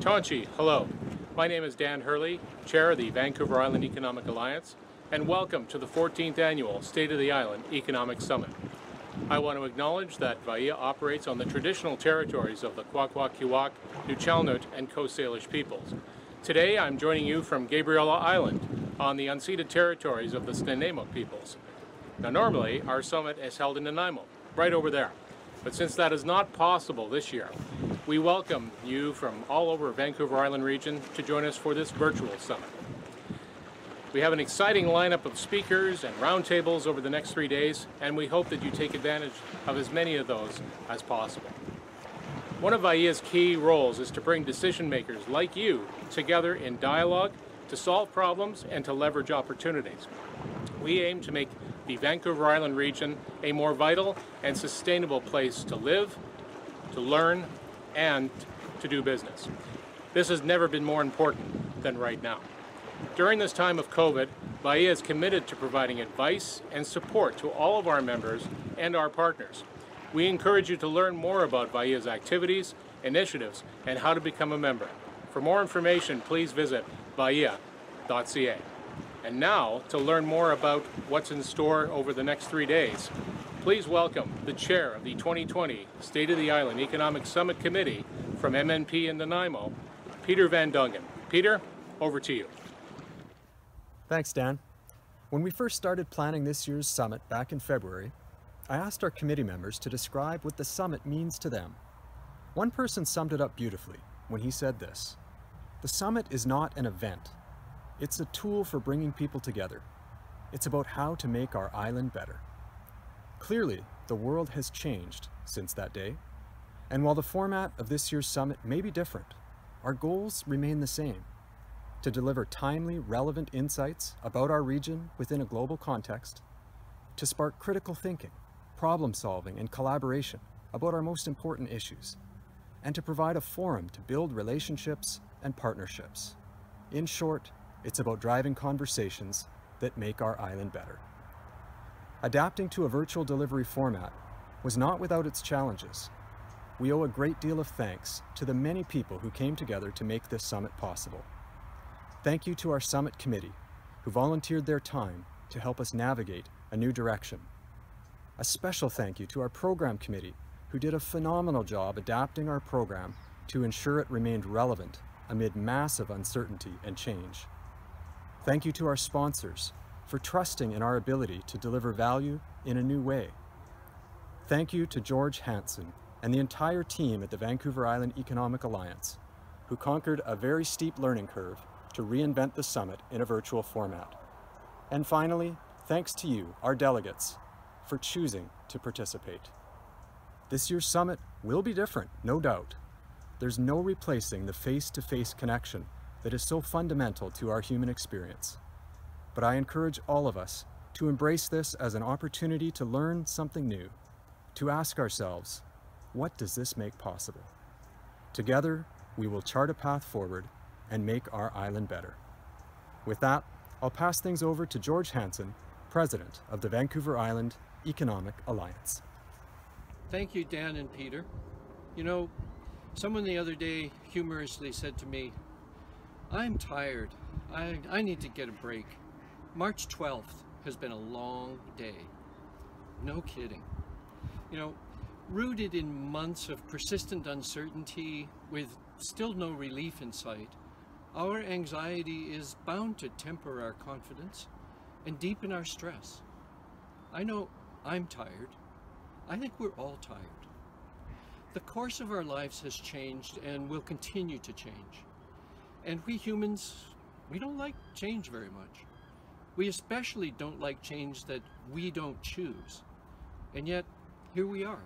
Tonchi, hello. My name is Dan Hurley, Chair of the Vancouver Island Economic Alliance, and welcome to the 14th Annual State of the Island Economic Summit. I want to acknowledge that VIEA operates on the traditional territories of the Kwakwaka'wakw, Nuu-chah-nulth, and Coast Salish peoples. Today I'm joining you from Gabriola Island on the unceded territories of the Snuneymuxw peoples. Now normally our summit is held in Nanaimo, right over there. But since that is not possible this year, we welcome you from all over Vancouver Island region to join us for this virtual summit. We have an exciting lineup of speakers and roundtables over the next three days, and we hope that you take advantage of as many of those as possible. One of VIEA's key roles is to bring decision makers like you together in dialogue to solve problems and to leverage opportunities. We aim to make the Vancouver Island region a more vital and sustainable place to live, to learn, and to do business. This has never been more important than right now. During this time of COVID, VIEA is committed to providing advice and support to all of our members and our partners. We encourage you to learn more about VIEA's activities, initiatives, and how to become a member. For more information, please visit viea.ca. And now, to learn more about what's in store over the next three days, please welcome the chair of the 2020 State of the Island Economic Summit Committee from MNP in Nanaimo, Peter Van Dongen. Peter, over to you. Thanks, Dan. When we first started planning this year's summit back in February, I asked our committee members to describe what the summit means to them. One person summed it up beautifully when he said this. The summit is not an event. It's a tool for bringing people together. It's about how to make our island better. Clearly, the world has changed since that day. And while the format of this year's summit may be different, our goals remain the same. To deliver timely, relevant insights about our region within a global context, to spark critical thinking, problem solving, and collaboration about our most important issues, and to provide a forum to build relationships and partnerships. In short, it's about driving conversations that make our island better. Adapting to a virtual delivery format was not without its challenges. We owe a great deal of thanks to the many people who came together to make this summit possible. Thank you to our summit committee, who volunteered their time to help us navigate a new direction. A special thank you to our program committee, who did a phenomenal job adapting our program to ensure it remained relevant amid massive uncertainty and change. Thank you to our sponsors for trusting in our ability to deliver value in a new way. Thank you to George Hanson and the entire team at the Vancouver Island Economic Alliance, who conquered a very steep learning curve to reinvent the summit in a virtual format. And finally, thanks to you, our delegates, for choosing to participate. This year's summit will be different, no doubt, there's no replacing the face-to-face -face connection that is so fundamental to our human experience. But I encourage all of us to embrace this as an opportunity to learn something new, to ask ourselves, what does this make possible? Together, we will chart a path forward and make our island better. With that, I'll pass things over to George Hanson, President of the Vancouver Island Economic Alliance. Thank you, Dan and Peter. You know, Someone the other day humorously said to me, I'm tired. I, I need to get a break. March 12th has been a long day. No kidding. You know, rooted in months of persistent uncertainty with still no relief in sight, our anxiety is bound to temper our confidence and deepen our stress. I know I'm tired. I think we're all tired. The course of our lives has changed and will continue to change. And we humans, we don't like change very much. We especially don't like change that we don't choose. And yet, here we are.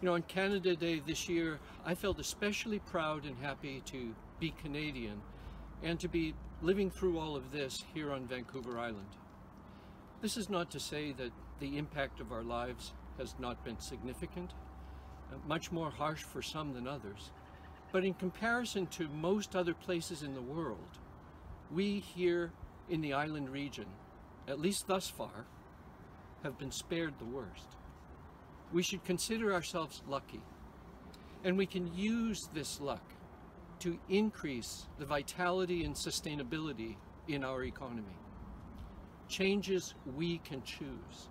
You know, on Canada Day this year, I felt especially proud and happy to be Canadian and to be living through all of this here on Vancouver Island. This is not to say that the impact of our lives has not been significant uh, much more harsh for some than others. But in comparison to most other places in the world, we here in the island region, at least thus far, have been spared the worst. We should consider ourselves lucky, and we can use this luck to increase the vitality and sustainability in our economy. Changes we can choose.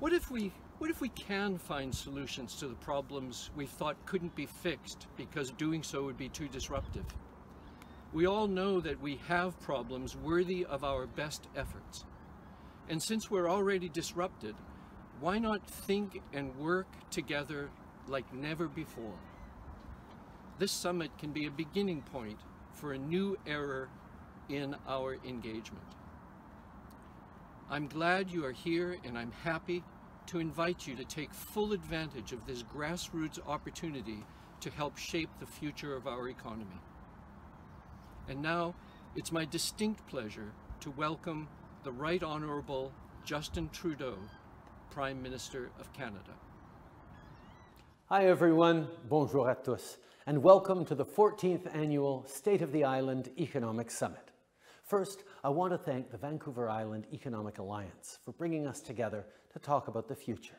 What if we what if we can find solutions to the problems we thought couldn't be fixed because doing so would be too disruptive? We all know that we have problems worthy of our best efforts. And since we're already disrupted, why not think and work together like never before? This summit can be a beginning point for a new era in our engagement. I'm glad you are here and I'm happy to invite you to take full advantage of this grassroots opportunity to help shape the future of our economy. And now, it's my distinct pleasure to welcome the Right Honourable Justin Trudeau, Prime Minister of Canada. Hi everyone, bonjour à tous, and welcome to the 14th Annual State of the Island Economic Summit. First, I want to thank the Vancouver Island Economic Alliance for bringing us together to talk about the future.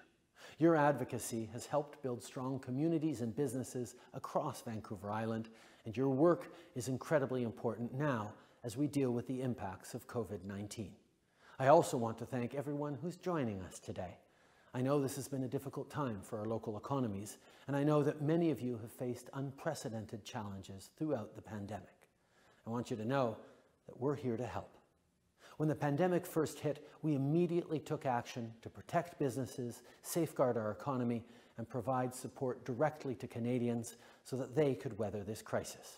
Your advocacy has helped build strong communities and businesses across Vancouver Island, and your work is incredibly important now as we deal with the impacts of COVID-19. I also want to thank everyone who's joining us today. I know this has been a difficult time for our local economies, and I know that many of you have faced unprecedented challenges throughout the pandemic. I want you to know that we're here to help. When the pandemic first hit, we immediately took action to protect businesses, safeguard our economy, and provide support directly to Canadians so that they could weather this crisis.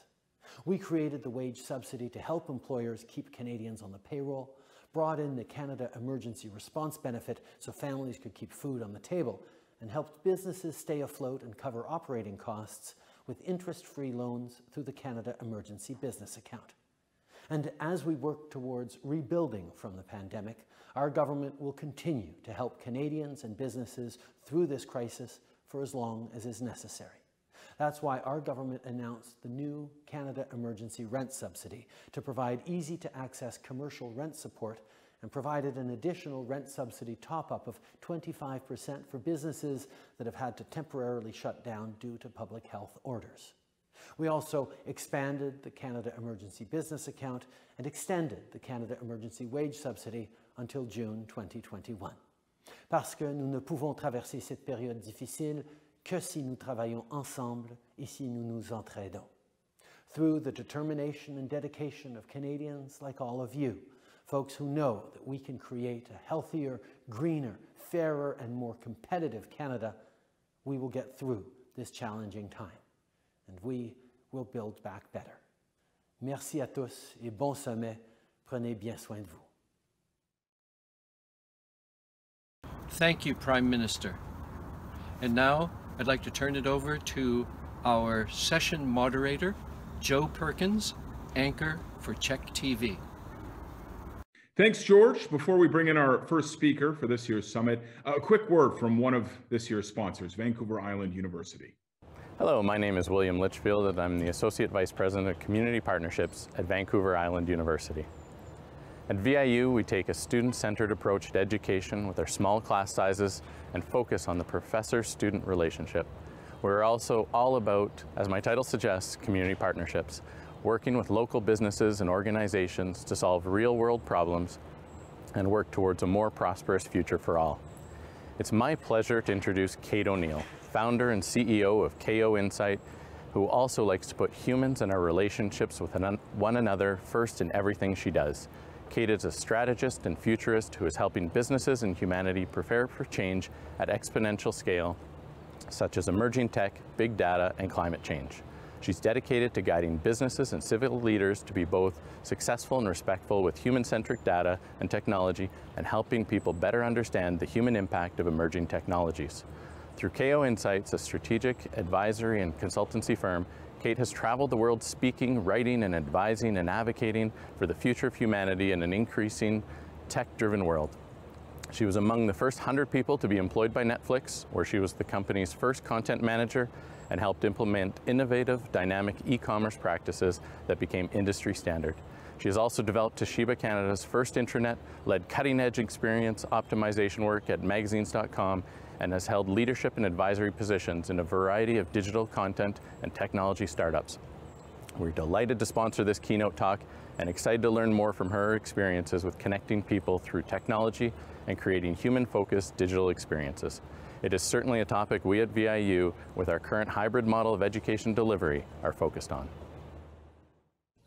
We created the wage subsidy to help employers keep Canadians on the payroll, brought in the Canada Emergency Response Benefit so families could keep food on the table, and helped businesses stay afloat and cover operating costs with interest-free loans through the Canada Emergency Business Account. And as we work towards rebuilding from the pandemic, our government will continue to help Canadians and businesses through this crisis for as long as is necessary. That's why our government announced the new Canada Emergency Rent Subsidy to provide easy to access commercial rent support and provided an additional rent subsidy top up of 25% for businesses that have had to temporarily shut down due to public health orders. We also expanded the Canada Emergency Business Account and extended the Canada Emergency Wage Subsidy until June 2021. Parce que nous ne pouvons traverser cette période difficile que si nous travaillons ensemble et si nous nous entraidons. Through the determination and dedication of Canadians like all of you, folks who know that we can create a healthier, greener, fairer, and more competitive Canada, we will get through this challenging time. And we will build back better. Merci à tous et bon sommet. Prenez bien soin de vous. Thank you, Prime Minister. And now I'd like to turn it over to our session moderator, Joe Perkins, anchor for CHEK TV. Thanks, George. Before we bring in our first speaker for this year's summit, a quick word from one of this year's sponsors, Vancouver Island University. Hello, my name is William Litchfield and I'm the Associate Vice President of Community Partnerships at Vancouver Island University. At VIU, we take a student-centered approach to education with our small class sizes and focus on the professor-student relationship. We're also all about, as my title suggests, community partnerships, working with local businesses and organizations to solve real-world problems and work towards a more prosperous future for all. It's my pleasure to introduce Kate O'Neill, founder and CEO of KO Insight, who also likes to put humans and our relationships with one another first in everything she does. Kate is a strategist and futurist who is helping businesses and humanity prepare for change at exponential scale, such as emerging tech, big data, and climate change. She's dedicated to guiding businesses and civil leaders to be both successful and respectful with human-centric data and technology and helping people better understand the human impact of emerging technologies. Through KO Insights, a strategic advisory and consultancy firm, Kate has traveled the world speaking, writing, and advising and advocating for the future of humanity in an increasing tech-driven world. She was among the first 100 people to be employed by Netflix, where she was the company's first content manager and helped implement innovative, dynamic e-commerce practices that became industry standard. She has also developed Toshiba Canada's first intranet, led cutting-edge experience optimization work at magazines.com, and has held leadership and advisory positions in a variety of digital content and technology startups. We're delighted to sponsor this keynote talk and excited to learn more from her experiences with connecting people through technology and creating human-focused digital experiences. It is certainly a topic we at VIU, with our current hybrid model of education delivery, are focused on.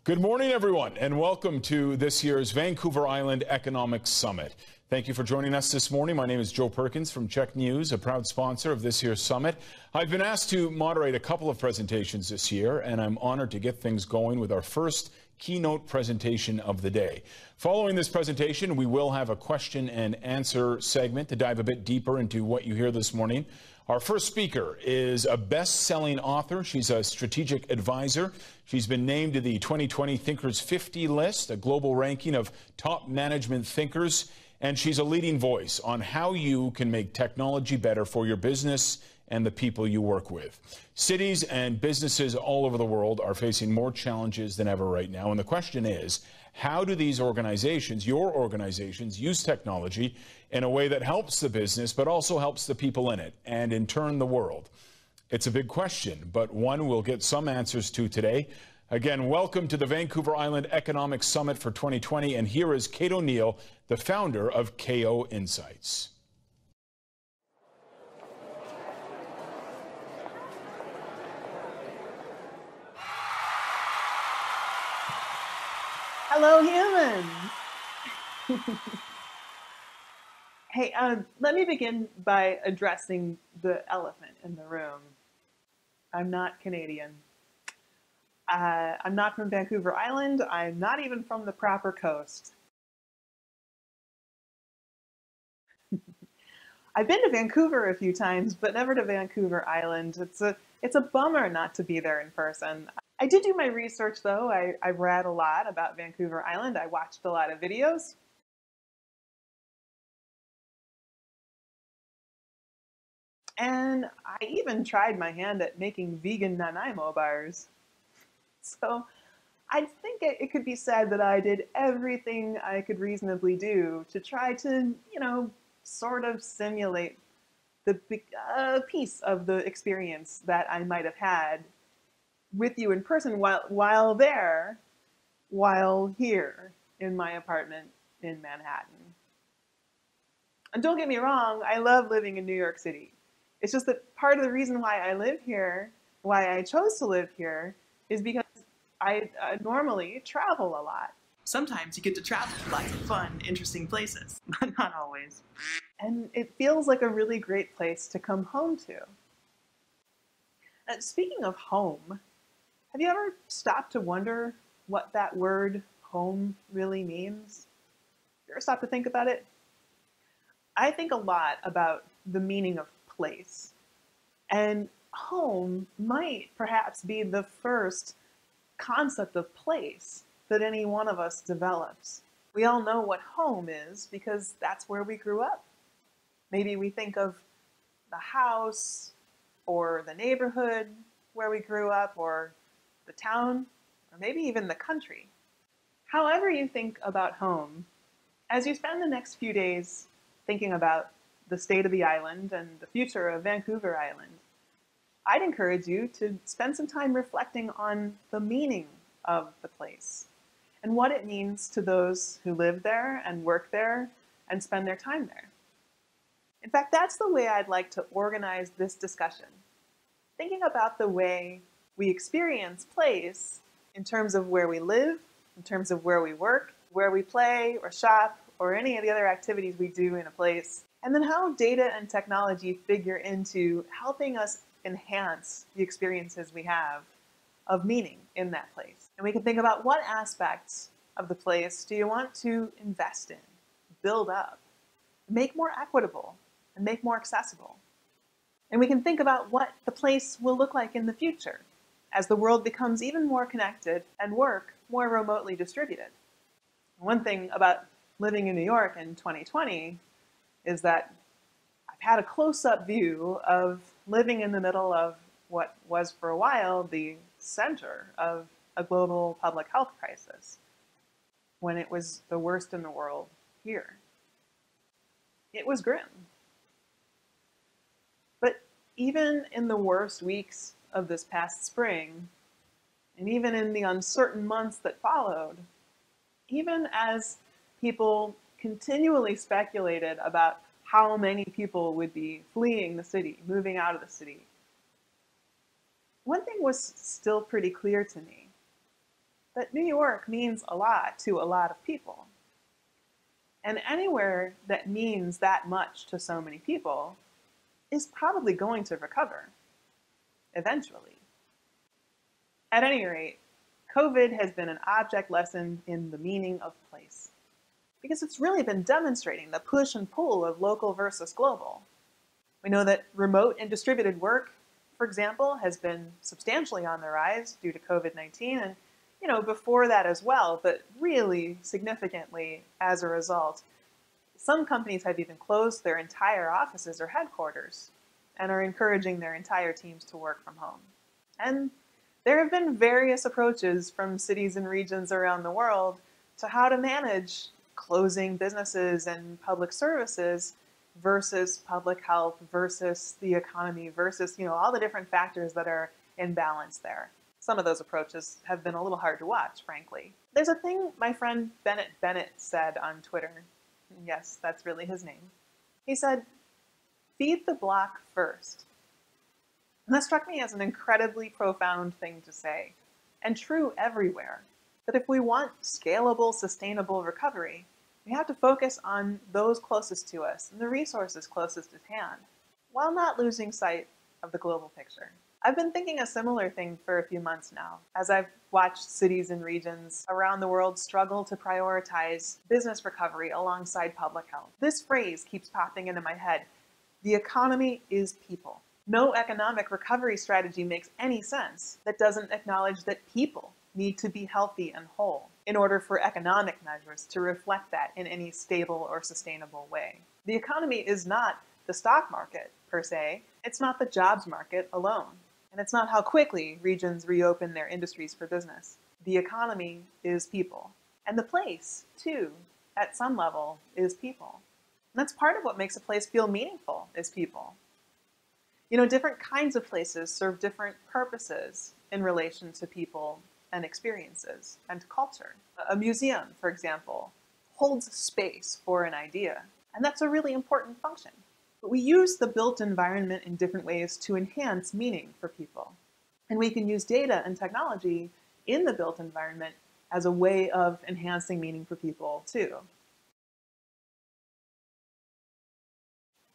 Good morning, everyone, and welcome to this year's Vancouver Island Economic Summit. Thank you for joining us this morning. My name is Joe Perkins from CHEK News, a proud sponsor of this year's summit. I've been asked to moderate a couple of presentations this year, and I'm honored to get things going with our first keynote presentation of the day. Following this presentation, we will have a question and answer segment to dive a bit deeper into what you hear this morning. Our first speaker is a best-selling author. She's a strategic advisor. She's been named to the 2020 Thinkers 50 list, a global ranking of top management thinkers, and she's a leading voice on how you can make technology better for your business and the people you work with. Cities and businesses all over the world are facing more challenges than ever right now, and the question is, how do these organizations, your organizations, use technology in a way that helps the business but also helps the people in it and in turn the world? It's a big question, but one we'll get some answers to today. Again, welcome to the Vancouver Island Economic Summit for 2020, and here is Kate O'Neill, the founder of KO Insights. Hello, humans. hey, um, let me begin by addressing the elephant in the room. I'm not Canadian. Uh, I'm not from Vancouver Island. I'm not even from the proper coast. I've been to Vancouver a few times, but never to Vancouver Island. It's a it's a bummer not to be there in person. I did do my research though. I, I read a lot about Vancouver Island. I watched a lot of videos. And I even tried my hand at making vegan Nanaimo bars. So I think it, it could be said that I did everything I could reasonably do to try to, you know, sort of simulate the uh, piece of the experience that I might have had with you in person while while there, while here in my apartment in Manhattan. And don't get me wrong, I love living in New York City. It's just that part of the reason why I live here, why I chose to live here, is because I uh, normally travel a lot. Sometimes you get to travel to lots of fun, interesting places, but not always. And it feels like a really great place to come home to. And speaking of home, have you ever stopped to wonder what that word home really means? You ever stop to think about it? I think a lot about the meaning of place. And home might perhaps be the first concept of place that any one of us develops. We all know what home is because that's where we grew up. Maybe we think of the house or the neighborhood where we grew up or the town, or maybe even the country. However you think about home, as you spend the next few days thinking about the state of the island and the future of Vancouver Island, I'd encourage you to spend some time reflecting on the meaning of the place and what it means to those who live there and work there and spend their time there. In fact, that's the way I'd like to organize this discussion. Thinking about the way we experience place in terms of where we live, in terms of where we work, where we play or shop, or any of the other activities we do in a place, and then how data and technology figure into helping us enhance the experiences we have of meaning in that place. And we can think about what aspects of the place do you want to invest in, build up, make more equitable, and make more accessible. And we can think about what the place will look like in the future as the world becomes even more connected and work more remotely distributed. One thing about living in New York in 2020 is that I've had a close-up view of living in the middle of what was for a while the center of a global public health crisis when it was the worst in the world here. It was grim. But even in the worst weeks of this past spring, and even in the uncertain months that followed, even as people continually speculated about how many people would be fleeing the city, moving out of the city, one thing was still pretty clear to me that New York means a lot to a lot of people. And anywhere that means that much to so many people is probably going to recover eventually. At any rate, COVID has been an object lesson in the meaning of place because it's really been demonstrating the push and pull of local versus global. We know that remote and distributed work, for example, has been substantially on the rise due to COVID-19 and you know, before that as well, but really significantly as a result. Some companies have even closed their entire offices or headquarters and are encouraging their entire teams to work from home. And there have been various approaches from cities and regions around the world to how to manage closing businesses and public services versus public health versus the economy versus, you know, all the different factors that are in balance there some of those approaches have been a little hard to watch, frankly. There's a thing my friend Bennett Bennett said on Twitter. Yes, that's really his name. He said, feed the block first. And that struck me as an incredibly profound thing to say, and true everywhere. That if we want scalable, sustainable recovery, we have to focus on those closest to us and the resources closest at hand, while not losing sight of the global picture. I've been thinking a similar thing for a few months now, as I've watched cities and regions around the world struggle to prioritize business recovery alongside public health. This phrase keeps popping into my head. The economy is people. No economic recovery strategy makes any sense that doesn't acknowledge that people need to be healthy and whole in order for economic measures to reflect that in any stable or sustainable way. The economy is not the stock market, per se. It's not the jobs market alone. And it's not how quickly regions reopen their industries for business. The economy is people. And the place, too, at some level, is people. And that's part of what makes a place feel meaningful, is people. You know, different kinds of places serve different purposes in relation to people and experiences and culture. A museum, for example, holds space for an idea, and that's a really important function. But we use the built environment in different ways to enhance meaning for people. And we can use data and technology in the built environment as a way of enhancing meaning for people too.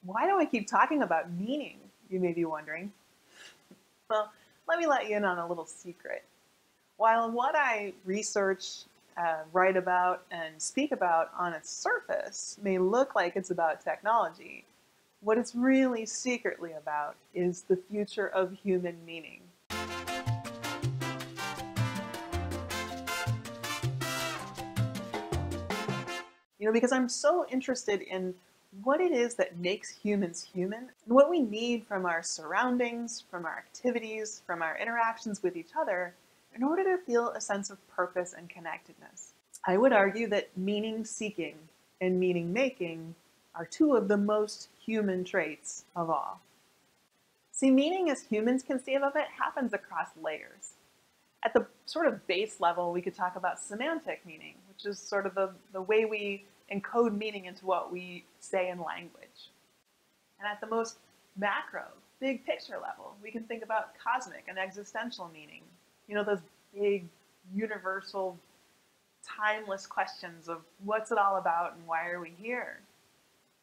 Why do I keep talking about meaning, you may be wondering? Well, let me let you in on a little secret. While what I research, uh, write about, and speak about on its surface may look like it's about technology, what it's really secretly about is the future of human meaning. You know, because I'm so interested in what it is that makes humans human and what we need from our surroundings, from our activities, from our interactions with each other in order to feel a sense of purpose and connectedness. I would argue that meaning seeking and meaning making are two of the most human traits of all. See, meaning as humans conceive of it happens across layers. At the sort of base level, we could talk about semantic meaning, which is sort of the, the way we encode meaning into what we say in language. And at the most macro, big picture level, we can think about cosmic and existential meaning. You know, those big, universal, timeless questions of what's it all about and why are we here?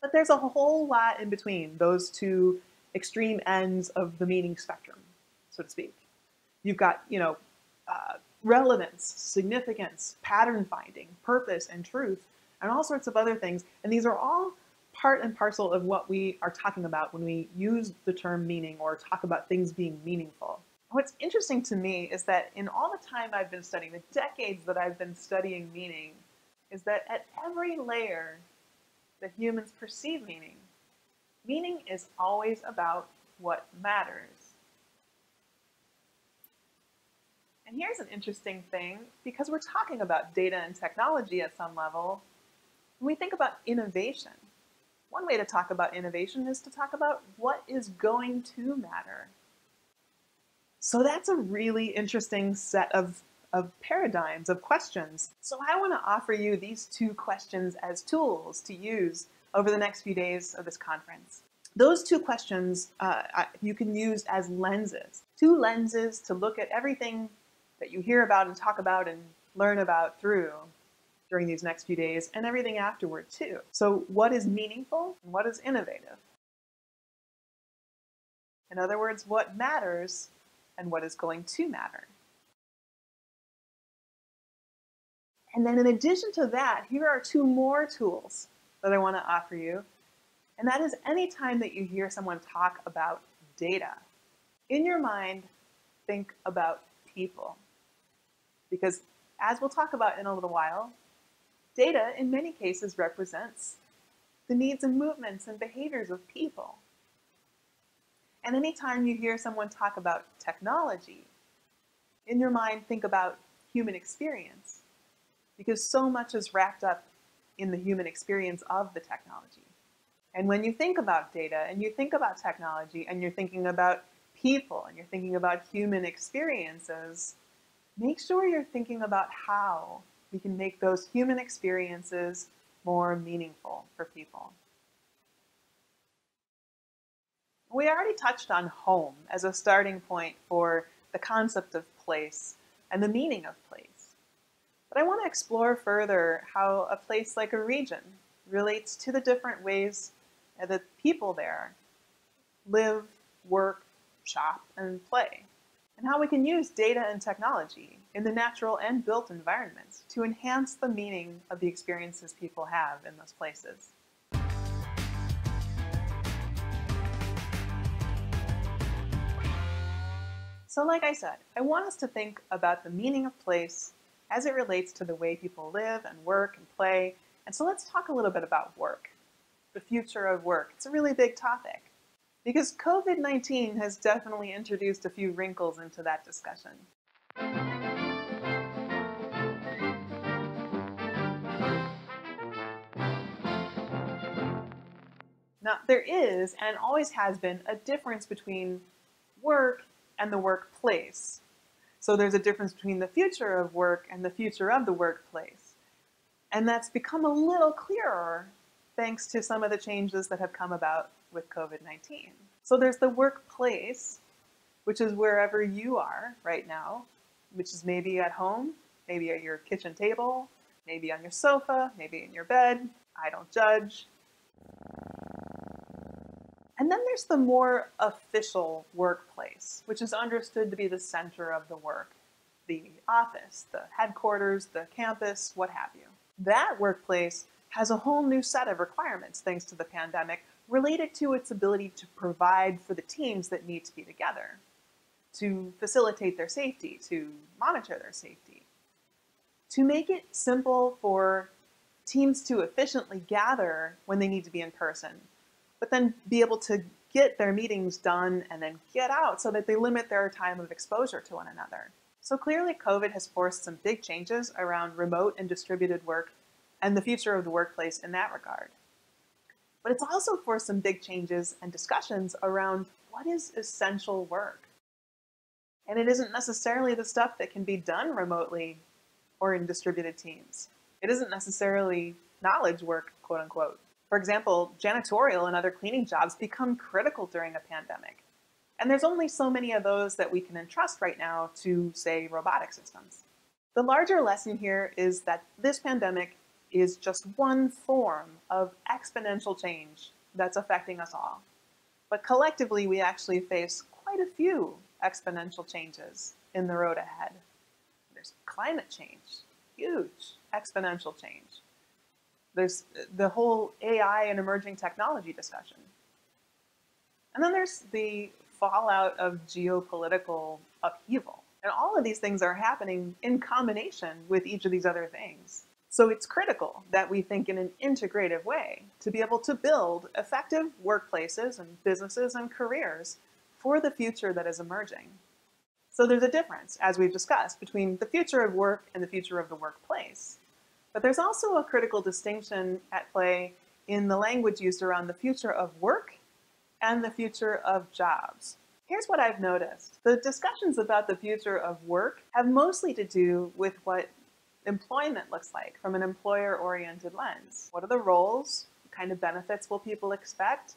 But there's a whole lot in between those two extreme ends of the meaning spectrum, so to speak. You've got, you know, uh, relevance, significance, pattern finding, purpose, and truth, and all sorts of other things. And these are all part and parcel of what we are talking about when we use the term meaning or talk about things being meaningful. What's interesting to me is that in all the time I've been studying, the decades that I've been studying meaning, is that at every layer that humans perceive meaning. Meaning is always about what matters. And here's an interesting thing, because we're talking about data and technology at some level, when we think about innovation, one way to talk about innovation is to talk about what is going to matter. So that's a really interesting set of, of paradigms, of questions. So I want to offer you these two questions as tools to use over the next few days of this conference. Those two questions uh, you can use as lenses, two lenses to look at everything that you hear about and talk about and learn about through during these next few days and everything afterward too. So what is meaningful and what is innovative? In other words, what matters and what is going to matter. And then in addition to that, here are two more tools that I want to offer you. And that is anytime that you hear someone talk about data, in your mind, think about people. Because as we'll talk about in a little while, data in many cases represents the needs and movements and behaviors of people. And anytime you hear someone talk about technology, in your mind, think about human experience, because so much is wrapped up in the human experience of the technology. And when you think about data and you think about technology and you're thinking about people and you're thinking about human experiences, make sure you're thinking about how we can make those human experiences more meaningful for people. We already touched on home as a starting point for the concept of place and the meaning of place. But I want to explore further how a place like a region relates to the different ways that people there live, work, shop, and play, and how we can use data and technology in the natural and built environments to enhance the meaning of the experiences people have in those places. So like I said, I want us to think about the meaning of place as it relates to the way people live and work and play. And so let's talk a little bit about work, the future of work. It's a really big topic because COVID-19 has definitely introduced a few wrinkles into that discussion. Now, there is and always has been a difference between work and the workplace. So there's a difference between the future of work and the future of the workplace. And that's become a little clearer thanks to some of the changes that have come about with COVID-19. So there's the workplace, which is wherever you are right now, which is maybe at home, maybe at your kitchen table, maybe on your sofa, maybe in your bed. I don't judge. And then there's the more official workplace, which is understood to be the center of the work, the office, the headquarters, the campus, what have you. That workplace has a whole new set of requirements thanks to the pandemic related to its ability to provide for the teams that need to be together, to facilitate their safety, to monitor their safety, to make it simple for teams to efficiently gather when they need to be in person, but then be able to get their meetings done and then get out so that they limit their time of exposure to one another. So clearly COVID has forced some big changes around remote and distributed work and the future of the workplace in that regard. But it's also forced some big changes and discussions around what is essential work. And it isn't necessarily the stuff that can be done remotely or in distributed teams. It isn't necessarily knowledge work, quote unquote. For example, janitorial and other cleaning jobs become critical during a pandemic. And there's only so many of those that we can entrust right now to, say, robotic systems. The larger lesson here is that this pandemic is just one form of exponential change that's affecting us all. But collectively, we actually face quite a few exponential changes in the road ahead. There's climate change, huge exponential change. There's the whole AI and emerging technology discussion. And then there's the fallout of geopolitical upheaval. And all of these things are happening in combination with each of these other things. So it's critical that we think in an integrative way to be able to build effective workplaces and businesses and careers for the future that is emerging. So there's a difference, as we've discussed, between the future of work and the future of the workplace. But there's also a critical distinction at play in the language used around the future of work and the future of jobs. Here's what I've noticed. The discussions about the future of work have mostly to do with what employment looks like from an employer-oriented lens. What are the roles? What kind of benefits will people expect?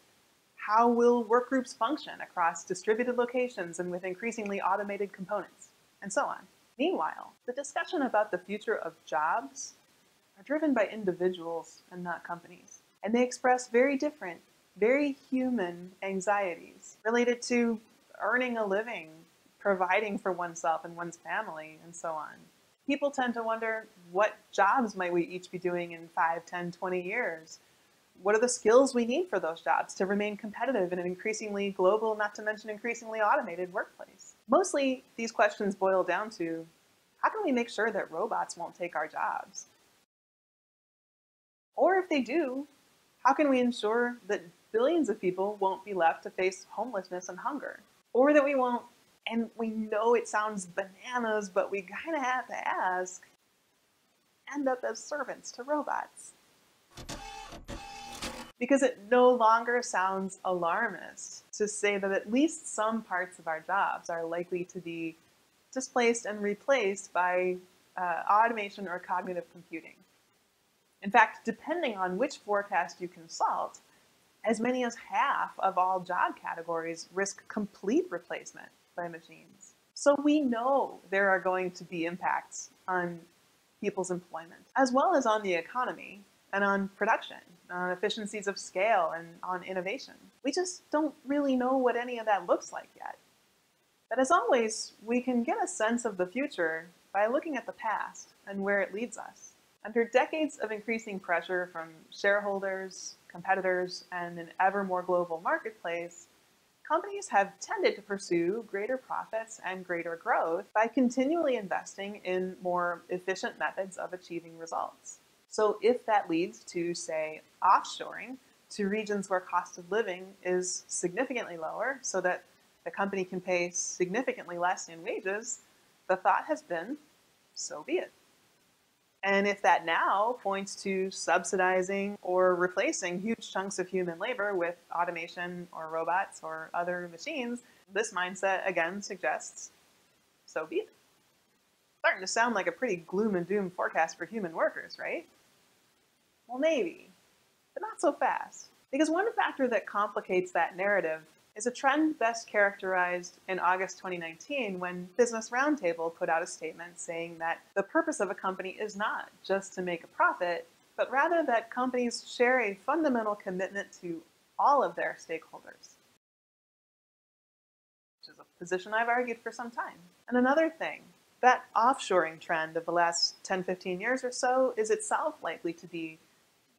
How will work groups function across distributed locations and with increasingly automated components? And so on. Meanwhile, the discussion about the future of jobs are driven by individuals and not companies. And they express very different, very human anxieties related to earning a living, providing for oneself and one's family, and so on. People tend to wonder, what jobs might we each be doing in 5, 10, 20 years? What are the skills we need for those jobs to remain competitive in an increasingly global, not to mention increasingly automated workplace? Mostly, these questions boil down to, how can we make sure that robots won't take our jobs? Or if they do, how can we ensure that billions of people won't be left to face homelessness and hunger? Or that we won't, and we know it sounds bananas, but we kind of have to ask, end up as servants to robots? Because it no longer sounds alarmist to say that at least some parts of our jobs are likely to be displaced and replaced by uh, automation or cognitive computing. In fact, depending on which forecast you consult, as many as half of all job categories risk complete replacement by machines. So we know there are going to be impacts on people's employment, as well as on the economy and on production, on efficiencies of scale and on innovation. We just don't really know what any of that looks like yet. But as always, we can get a sense of the future by looking at the past and where it leads us. Under decades of increasing pressure from shareholders, competitors, and an ever more global marketplace, companies have tended to pursue greater profits and greater growth by continually investing in more efficient methods of achieving results. So if that leads to, say, offshoring to regions where cost of living is significantly lower so that the company can pay significantly less in wages, the thought has been, so be it. And if that now points to subsidizing or replacing huge chunks of human labor with automation or robots or other machines, this mindset again suggests so be it. Starting to sound like a pretty gloom and doom forecast for human workers, right? Well, maybe, but not so fast. Because one factor that complicates that narrative is a trend best characterized in August 2019 when Business Roundtable put out a statement saying that the purpose of a company is not just to make a profit, but rather that companies share a fundamental commitment to all of their stakeholders. Which is a position I've argued for some time. And another thing, that offshoring trend of the last 10, 15 years or so is itself likely to be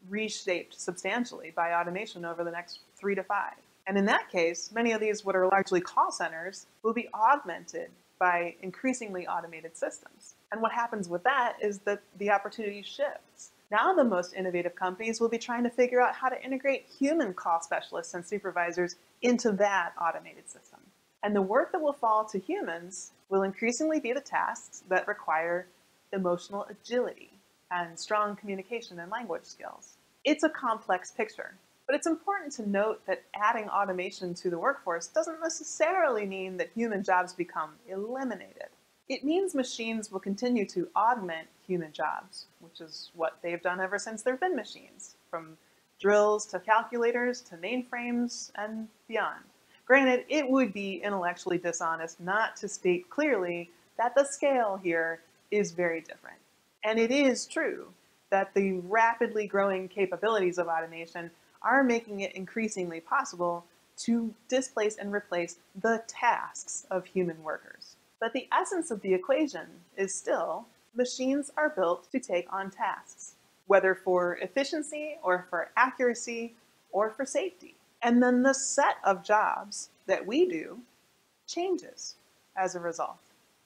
reshaped substantially by automation over the next three to five. And in that case, many of these, what are largely call centers, will be augmented by increasingly automated systems. And what happens with that is that the opportunity shifts. Now the most innovative companies will be trying to figure out how to integrate human call specialists and supervisors into that automated system. And the work that will fall to humans will increasingly be the tasks that require emotional agility and strong communication and language skills. It's a complex picture, but it's important to note that adding automation to the workforce doesn't necessarily mean that human jobs become eliminated. It means machines will continue to augment human jobs, which is what they've done ever since there have been machines, from drills to calculators to mainframes and beyond. Granted, it would be intellectually dishonest not to state clearly that the scale here is very different. And it is true that the rapidly growing capabilities of automation are making it increasingly possible to displace and replace the tasks of human workers. But the essence of the equation is still machines are built to take on tasks, whether for efficiency or for accuracy or for safety. And then the set of jobs that we do changes as a result.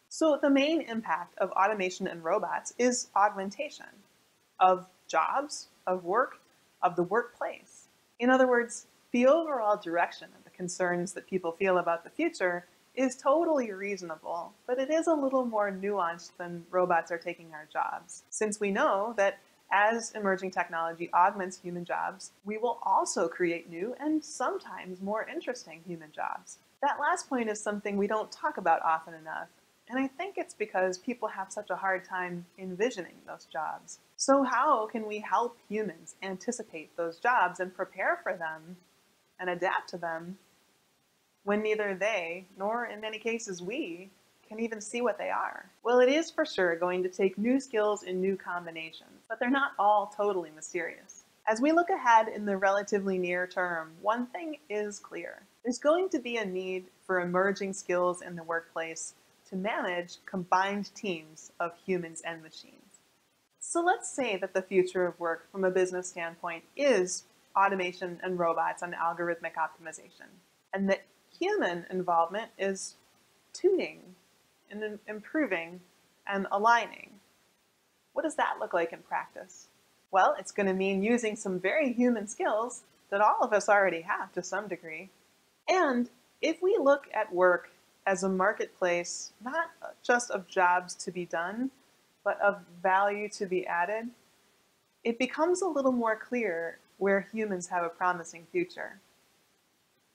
So the main impact of automation and robots is augmentation of jobs, of work, of the workplace. In other words, the overall direction of the concerns that people feel about the future is totally reasonable, but it is a little more nuanced than robots are taking our jobs, since we know that as emerging technology augments human jobs, we will also create new and sometimes more interesting human jobs. That last point is something we don't talk about often enough, and I think it's because people have such a hard time envisioning those jobs. So, how can we help humans anticipate those jobs and prepare for them and adapt to them when neither they, nor in many cases we, can even see what they are? Well, it is for sure going to take new skills in new combinations, but they're not all totally mysterious. As we look ahead in the relatively near term, one thing is clear. There's going to be a need for emerging skills in the workplace to manage combined teams of humans and machines. So let's say that the future of work from a business standpoint is automation and robots and algorithmic optimization, and that human involvement is tuning and improving and aligning. What does that look like in practice? Well, it's going to mean using some very human skills that all of us already have to some degree. And if we look at work as a marketplace, not just of jobs to be done, but of value to be added, it becomes a little more clear where humans have a promising future.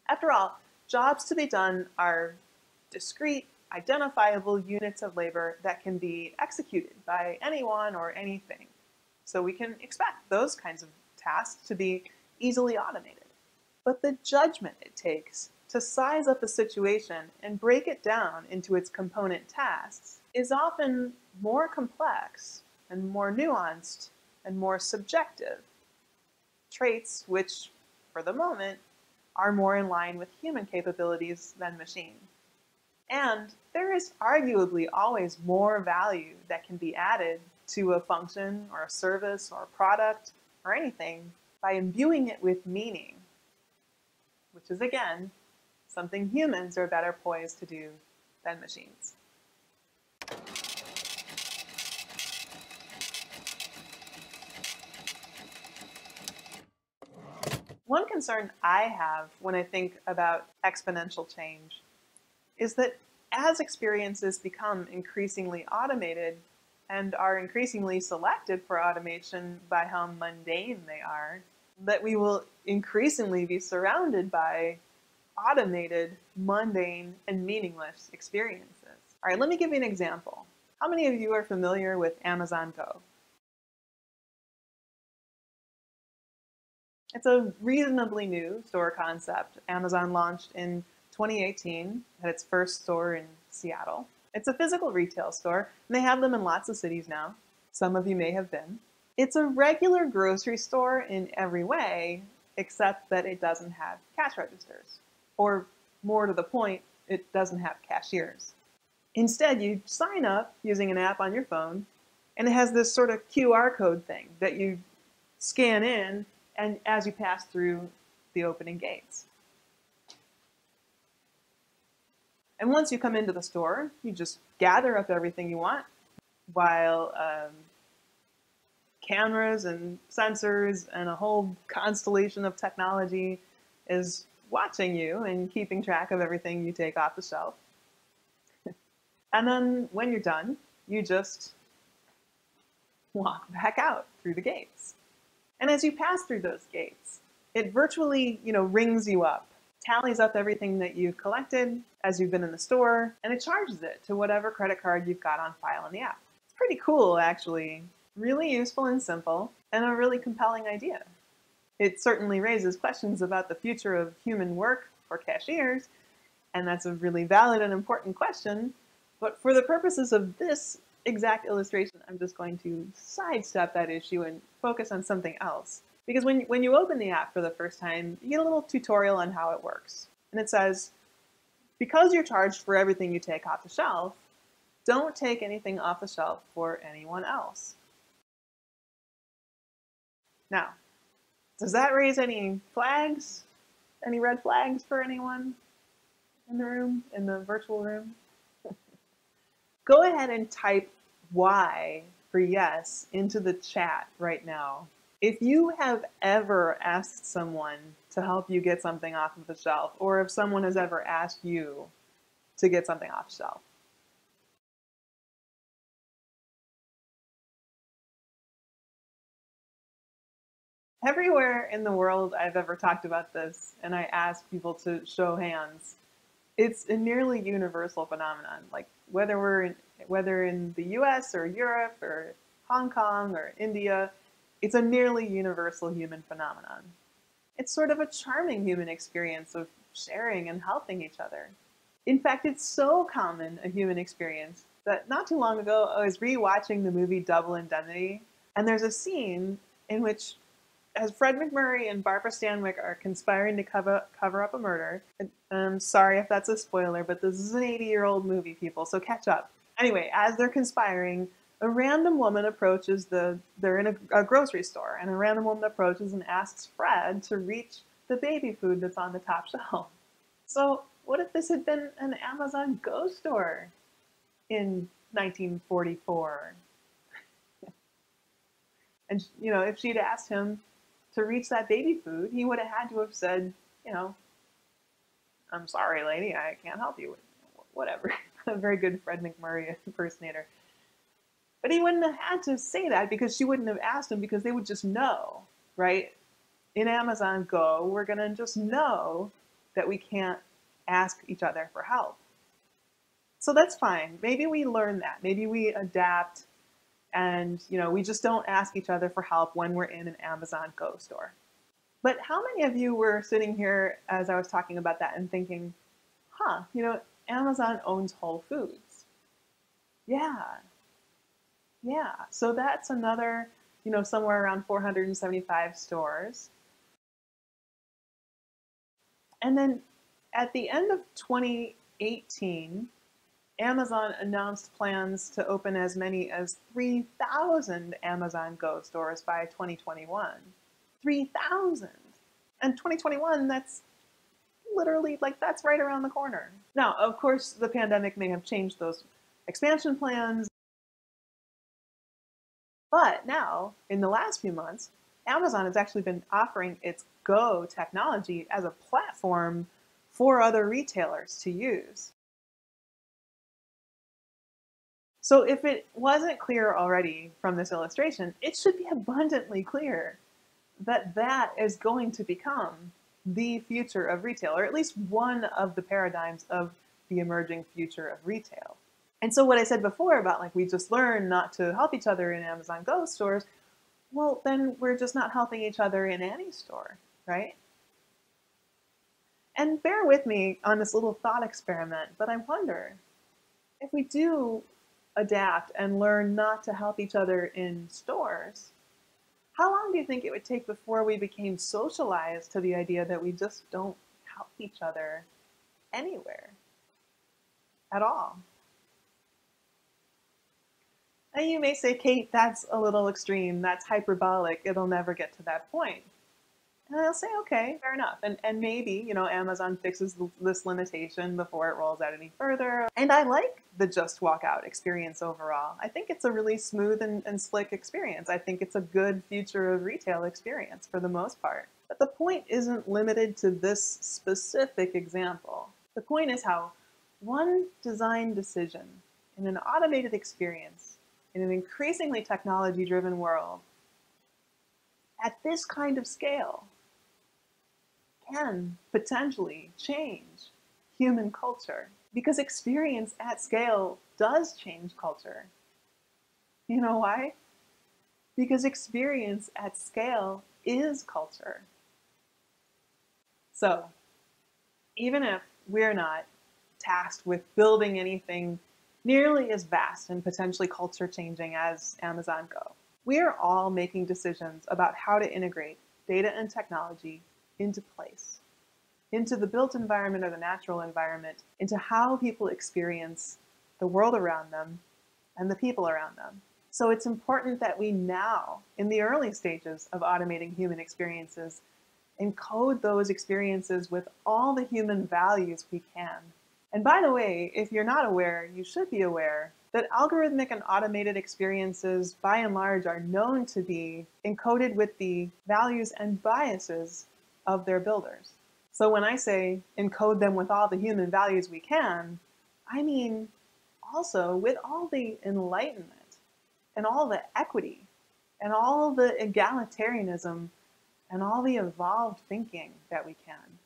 After all, jobs to be done are discrete, identifiable units of labor that can be executed by anyone or anything. So we can expect those kinds of tasks to be easily automated. But the judgment it takes to size up a situation and break it down into its component tasks is often more complex and more nuanced and more subjective. Traits which, for the moment, are more in line with human capabilities than machine. And there is arguably always more value that can be added to a function or a service or a product or anything by imbuing it with meaning, which is again something humans are better poised to do than machines. One concern I have when I think about exponential change is that as experiences become increasingly automated and are increasingly selected for automation by how mundane they are, that we will increasingly be surrounded by automated, mundane, and meaningless experiences. All right, let me give you an example. How many of you are familiar with Amazon Go? It's a reasonably new store concept. Amazon launched in 2018, had its first store in Seattle. It's a physical retail store, and they have them in lots of cities now. Some of you may have been. It's a regular grocery store in every way, except that it doesn't have cash registers. Or more to the point, it doesn't have cashiers. Instead, you sign up using an app on your phone, and it has this sort of QR code thing that you scan in and as you pass through the opening gates. And once you come into the store, you just gather up everything you want while um, cameras and sensors and a whole constellation of technology is watching you and keeping track of everything you take off the shelf. and then when you're done, you just walk back out through the gates. And as you pass through those gates, it virtually, you know, rings you up tallies up everything that you've collected as you've been in the store, and it charges it to whatever credit card you've got on file in the app. It's pretty cool, actually. Really useful and simple, and a really compelling idea. It certainly raises questions about the future of human work for cashiers, and that's a really valid and important question. But for the purposes of this exact illustration, I'm just going to sidestep that issue and focus on something else. Because when, when you open the app for the first time, you get a little tutorial on how it works. And it says, because you're charged for everything you take off the shelf, don't take anything off the shelf for anyone else. Now, does that raise any flags? Any red flags for anyone in the room, in the virtual room? Go ahead and type Y for yes into the chat right now if you have ever asked someone to help you get something off of the shelf, or if someone has ever asked you to get something off the shelf, Everywhere in the world I've ever talked about this, and I ask people to show hands, it's a nearly universal phenomenon. Like whether we're in, whether in the U.S. or Europe or Hong Kong or India, it's a nearly universal human phenomenon. It's sort of a charming human experience of sharing and helping each other. In fact, it's so common a human experience that not too long ago I was rewatching the movie Double Indemnity, and there's a scene in which as Fred MacMurray and Barbara Stanwyck are conspiring to cover cover up a murder. I'm sorry if that's a spoiler, but this is an 80 year old movie, people, so catch up. Anyway, as they're conspiring, a random woman approaches the. They're in a, a grocery store, and a random woman approaches and asks Fred to reach the baby food that's on the top shelf. So, what if this had been an Amazon Go store in 1944? and you know, if she'd asked him to reach that baby food, he would have had to have said, you know, I'm sorry, lady, I can't help you. With whatever. a very good Fred MacMurray impersonator. But he wouldn't have had to say that because she wouldn't have asked him because they would just know, right? In Amazon Go, we're going to just know that we can't ask each other for help. So that's fine. Maybe we learn that. Maybe we adapt and you know we just don't ask each other for help when we're in an Amazon Go store. But how many of you were sitting here as I was talking about that and thinking, huh, you know, Amazon owns Whole Foods. Yeah. Yeah. So that's another, you know, somewhere around 475 stores. And then at the end of 2018, Amazon announced plans to open as many as 3,000 Amazon Go stores by 2021. 3,000! And 2021, that's literally like that's right around the corner. Now, of course, the pandemic may have changed those expansion plans. But now, in the last few months, Amazon has actually been offering its Go technology as a platform for other retailers to use. So if it wasn't clear already from this illustration, it should be abundantly clear that that is going to become the future of retail, or at least one of the paradigms of the emerging future of retail. And so what I said before about like we just learn not to help each other in Amazon Go stores, well, then we're just not helping each other in any store, right? And bear with me on this little thought experiment, but I wonder if we do adapt and learn not to help each other in stores, how long do you think it would take before we became socialized to the idea that we just don't help each other anywhere at all? And you may say, Kate, that's a little extreme. That's hyperbolic. It'll never get to that point. And I'll say, okay, fair enough. And, and maybe, you know, Amazon fixes this limitation before it rolls out any further. And I like the just walk out experience overall. I think it's a really smooth and, and slick experience. I think it's a good future of retail experience for the most part. But the point isn't limited to this specific example. The point is how one design decision in an automated experience in an increasingly technology driven world at this kind of scale can potentially change human culture because experience at scale does change culture. You know why? Because experience at scale is culture. So, even if we're not tasked with building anything nearly as vast and potentially culture changing as Amazon Go, we are all making decisions about how to integrate data and technology into place, into the built environment or the natural environment, into how people experience the world around them and the people around them. So it's important that we now, in the early stages of automating human experiences, encode those experiences with all the human values we can. And by the way, if you're not aware, you should be aware that algorithmic and automated experiences, by and large, are known to be encoded with the values and biases of their builders. So when I say encode them with all the human values we can, I mean also with all the enlightenment and all the equity and all the egalitarianism and all the evolved thinking that we can.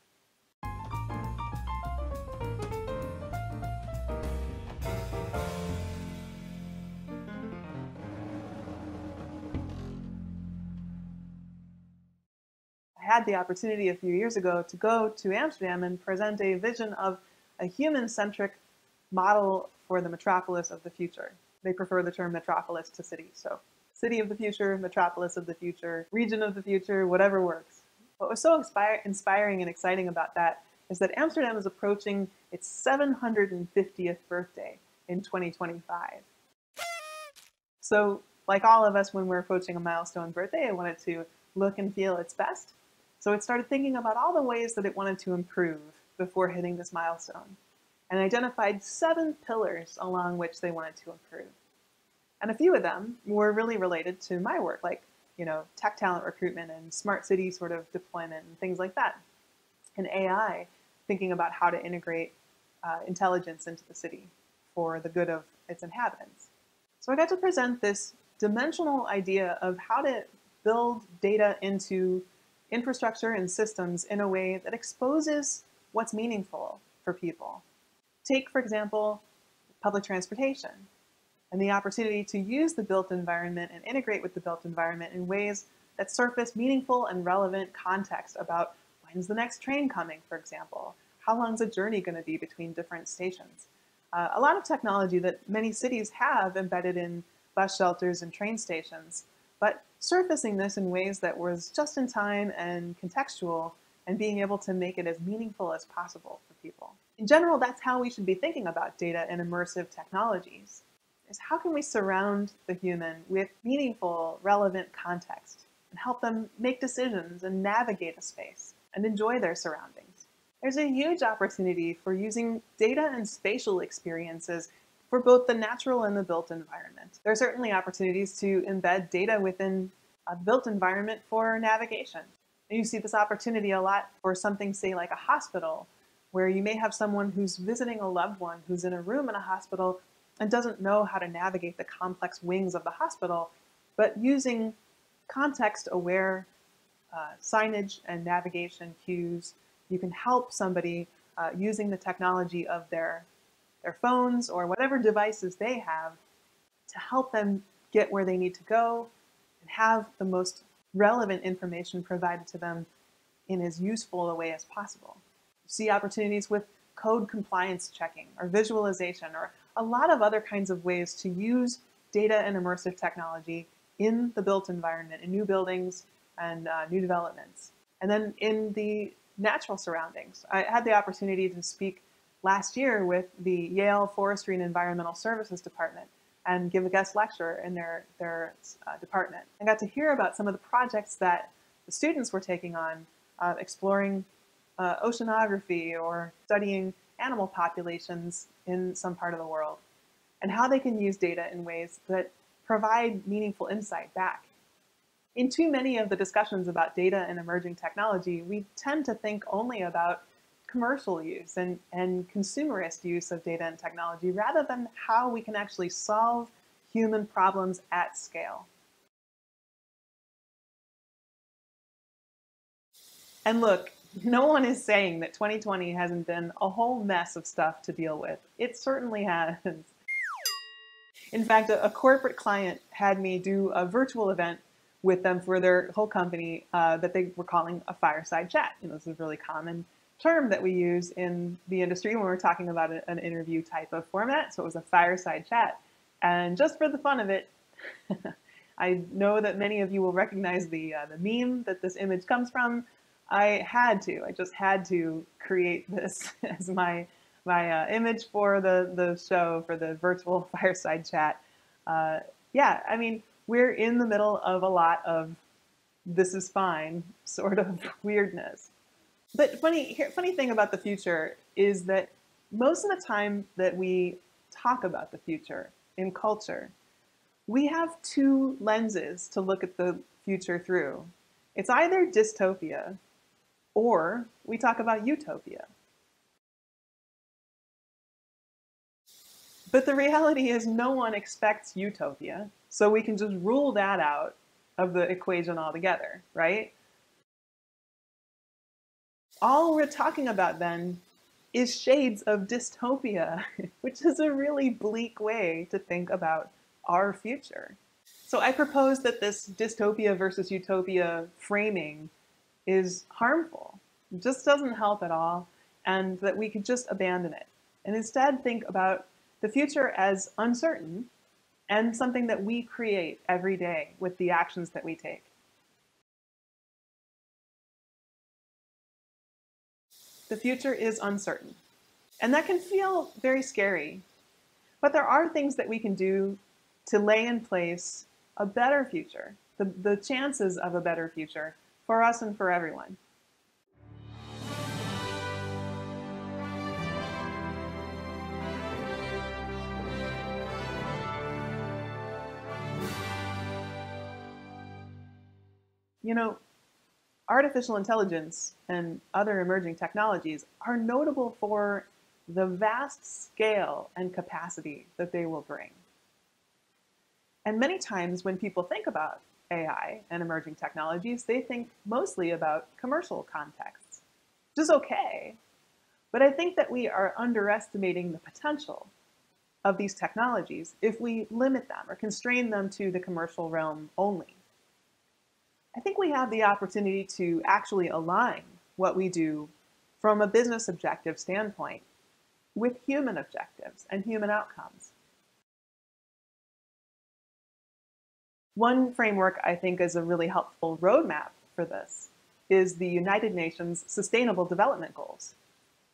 Had the opportunity a few years ago to go to Amsterdam and present a vision of a human-centric model for the metropolis of the future. They prefer the term metropolis to city, so city of the future, metropolis of the future, region of the future, whatever works. What was so inspire inspiring and exciting about that is that Amsterdam is approaching its 750th birthday in 2025. So like all of us when we're approaching a milestone birthday, I wanted to look and feel its best. So it started thinking about all the ways that it wanted to improve before hitting this milestone and identified seven pillars along which they wanted to improve. And a few of them were really related to my work, like, you know, tech talent recruitment and smart city sort of deployment and things like that. And AI, thinking about how to integrate uh, intelligence into the city for the good of its inhabitants. So I got to present this dimensional idea of how to build data into infrastructure and systems in a way that exposes what's meaningful for people. Take, for example, public transportation and the opportunity to use the built environment and integrate with the built environment in ways that surface meaningful and relevant context about when's the next train coming, for example? How long's a journey going to be between different stations? Uh, a lot of technology that many cities have embedded in bus shelters and train stations, but surfacing this in ways that was just in time and contextual and being able to make it as meaningful as possible for people. In general, that's how we should be thinking about data and immersive technologies, is how can we surround the human with meaningful, relevant context and help them make decisions and navigate a space and enjoy their surroundings. There's a huge opportunity for using data and spatial experiences for both the natural and the built environment. There are certainly opportunities to embed data within a built environment for navigation. And you see this opportunity a lot for something, say, like a hospital, where you may have someone who's visiting a loved one who's in a room in a hospital and doesn't know how to navigate the complex wings of the hospital, but using context-aware uh, signage and navigation cues, you can help somebody uh, using the technology of their their phones or whatever devices they have to help them get where they need to go and have the most relevant information provided to them in as useful a way as possible. You see opportunities with code compliance checking or visualization or a lot of other kinds of ways to use data and immersive technology in the built environment, in new buildings and uh, new developments. And then in the natural surroundings, I had the opportunity to speak last year with the Yale Forestry and Environmental Services Department and give a guest lecture in their, their uh, department. I got to hear about some of the projects that the students were taking on, uh, exploring uh, oceanography or studying animal populations in some part of the world, and how they can use data in ways that provide meaningful insight back. In too many of the discussions about data and emerging technology, we tend to think only about commercial use and, and consumerist use of data and technology rather than how we can actually solve human problems at scale. And look, no one is saying that 2020 hasn't been a whole mess of stuff to deal with. It certainly has. In fact, a, a corporate client had me do a virtual event with them for their whole company uh, that they were calling a fireside chat. You know, this is really common term that we use in the industry when we're talking about a, an interview type of format. So it was a fireside chat. And just for the fun of it, I know that many of you will recognize the, uh, the meme that this image comes from. I had to, I just had to create this as my, my uh, image for the, the show, for the virtual fireside chat. Uh, yeah, I mean, we're in the middle of a lot of this is fine sort of weirdness. But funny, funny thing about the future is that most of the time that we talk about the future in culture, we have two lenses to look at the future through. It's either dystopia or we talk about utopia. But the reality is no one expects utopia, so we can just rule that out of the equation altogether, right? All we're talking about then is shades of dystopia, which is a really bleak way to think about our future. So I propose that this dystopia versus utopia framing is harmful, it just doesn't help at all, and that we could just abandon it. And instead think about the future as uncertain and something that we create every day with the actions that we take. The future is uncertain. And that can feel very scary. But there are things that we can do to lay in place a better future, the, the chances of a better future for us and for everyone. You know, artificial intelligence and other emerging technologies are notable for the vast scale and capacity that they will bring. And many times when people think about AI and emerging technologies, they think mostly about commercial contexts, which is okay. But I think that we are underestimating the potential of these technologies if we limit them or constrain them to the commercial realm only. I think we have the opportunity to actually align what we do from a business objective standpoint with human objectives and human outcomes. One framework I think is a really helpful roadmap for this is the United Nations Sustainable Development Goals.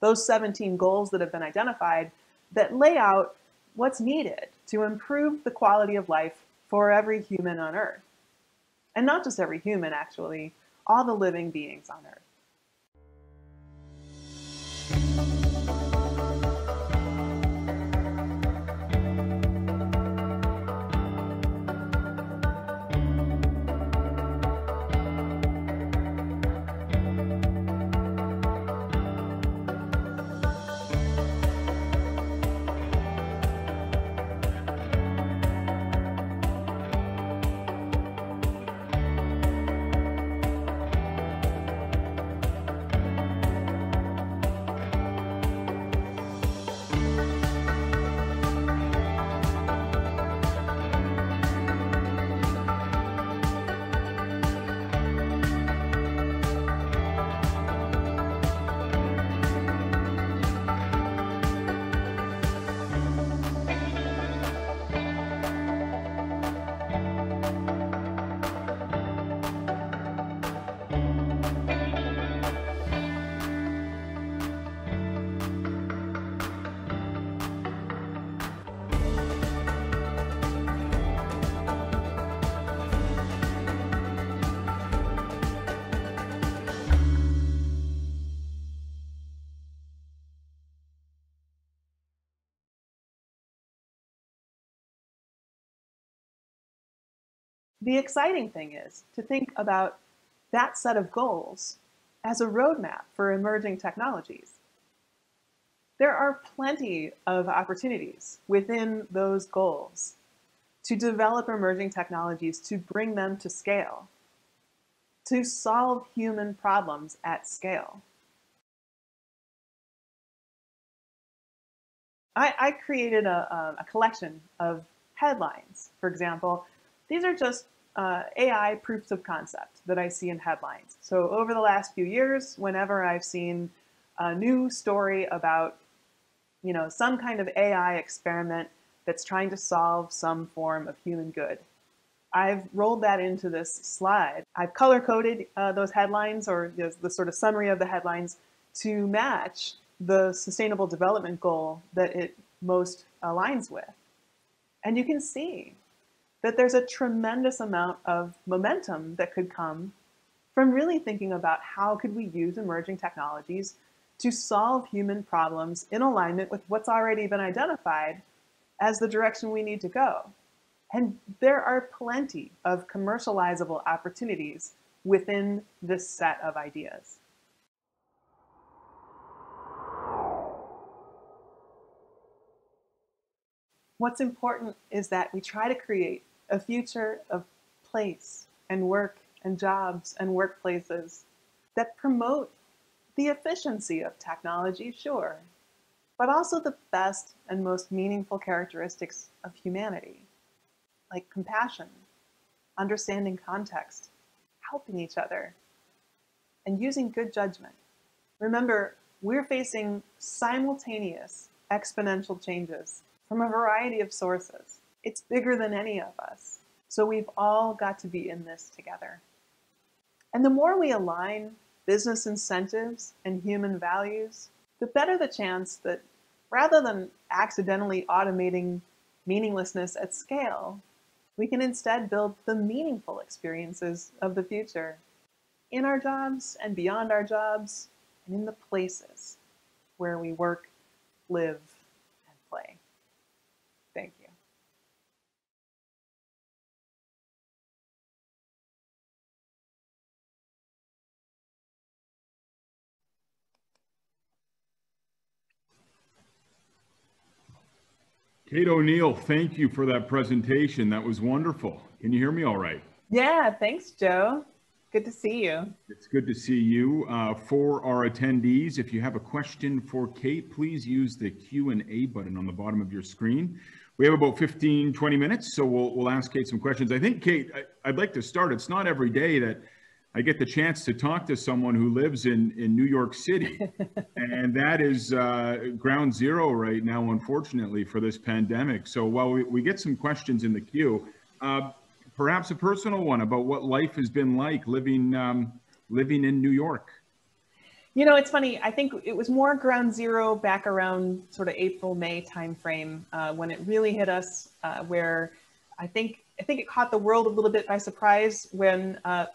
Those 17 goals that have been identified that lay out what's needed to improve the quality of life for every human on Earth. And not just every human, actually, all the living beings on Earth. The exciting thing is to think about that set of goals as a roadmap for emerging technologies. There are plenty of opportunities within those goals to develop emerging technologies to bring them to scale, to solve human problems at scale. I, I created a, a collection of headlines, for example, these are just uh, AI proofs of concept that I see in headlines. So over the last few years, whenever I've seen a new story about, you know, some kind of AI experiment that's trying to solve some form of human good, I've rolled that into this slide. I've color coded uh, those headlines or the, the sort of summary of the headlines to match the sustainable development goal that it most aligns with. And you can see that there's a tremendous amount of momentum that could come from really thinking about how could we use emerging technologies to solve human problems in alignment with what's already been identified as the direction we need to go. And there are plenty of commercializable opportunities within this set of ideas. What's important is that we try to create a future of place and work and jobs and workplaces that promote the efficiency of technology, sure, but also the best and most meaningful characteristics of humanity, like compassion, understanding context, helping each other, and using good judgment. Remember, we're facing simultaneous exponential changes from a variety of sources. It's bigger than any of us. So we've all got to be in this together. And the more we align business incentives and human values, the better the chance that rather than accidentally automating meaninglessness at scale, we can instead build the meaningful experiences of the future in our jobs and beyond our jobs and in the places where we work, live, and play. Thank you. Kate O'Neill, thank you for that presentation. That was wonderful. Can you hear me all right? Yeah, thanks, Joe. Good to see you. It's good to see you. Uh, for our attendees, if you have a question for Kate, please use the Q&A button on the bottom of your screen. We have about 15, 20 minutes, so we'll, we'll ask Kate some questions. I think, Kate, I, I'd like to start. It's not every day that I get the chance to talk to someone who lives in, in New York City. and that is uh, ground zero right now, unfortunately, for this pandemic. So while we, we get some questions in the queue, uh, perhaps a personal one about what life has been like living, um, living in New York. You know, it's funny. I think it was more ground zero back around sort of April, May timeframe uh, when it really hit us, uh, where I think I think it caught the world a little bit by surprise when uh,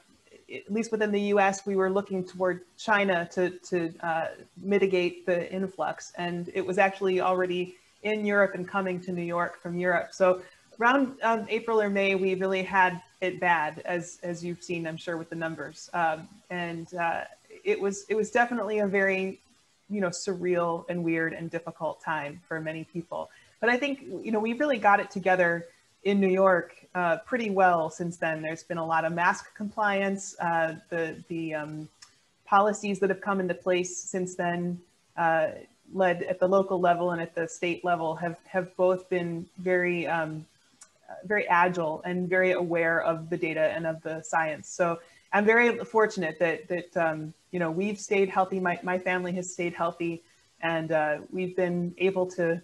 at least within the U.S., we were looking toward China to to uh, mitigate the influx, and it was actually already in Europe and coming to New York from Europe. So around um, April or May, we really had it bad, as as you've seen, I'm sure, with the numbers, um, and uh, it was it was definitely a very you know surreal and weird and difficult time for many people. But I think you know we really got it together in New York uh, pretty well since then. There's been a lot of mask compliance. Uh, the the um, policies that have come into place since then, uh, led at the local level and at the state level, have have both been very um, very agile and very aware of the data and of the science. So I'm very fortunate that that um, you know we've stayed healthy. My my family has stayed healthy, and uh, we've been able to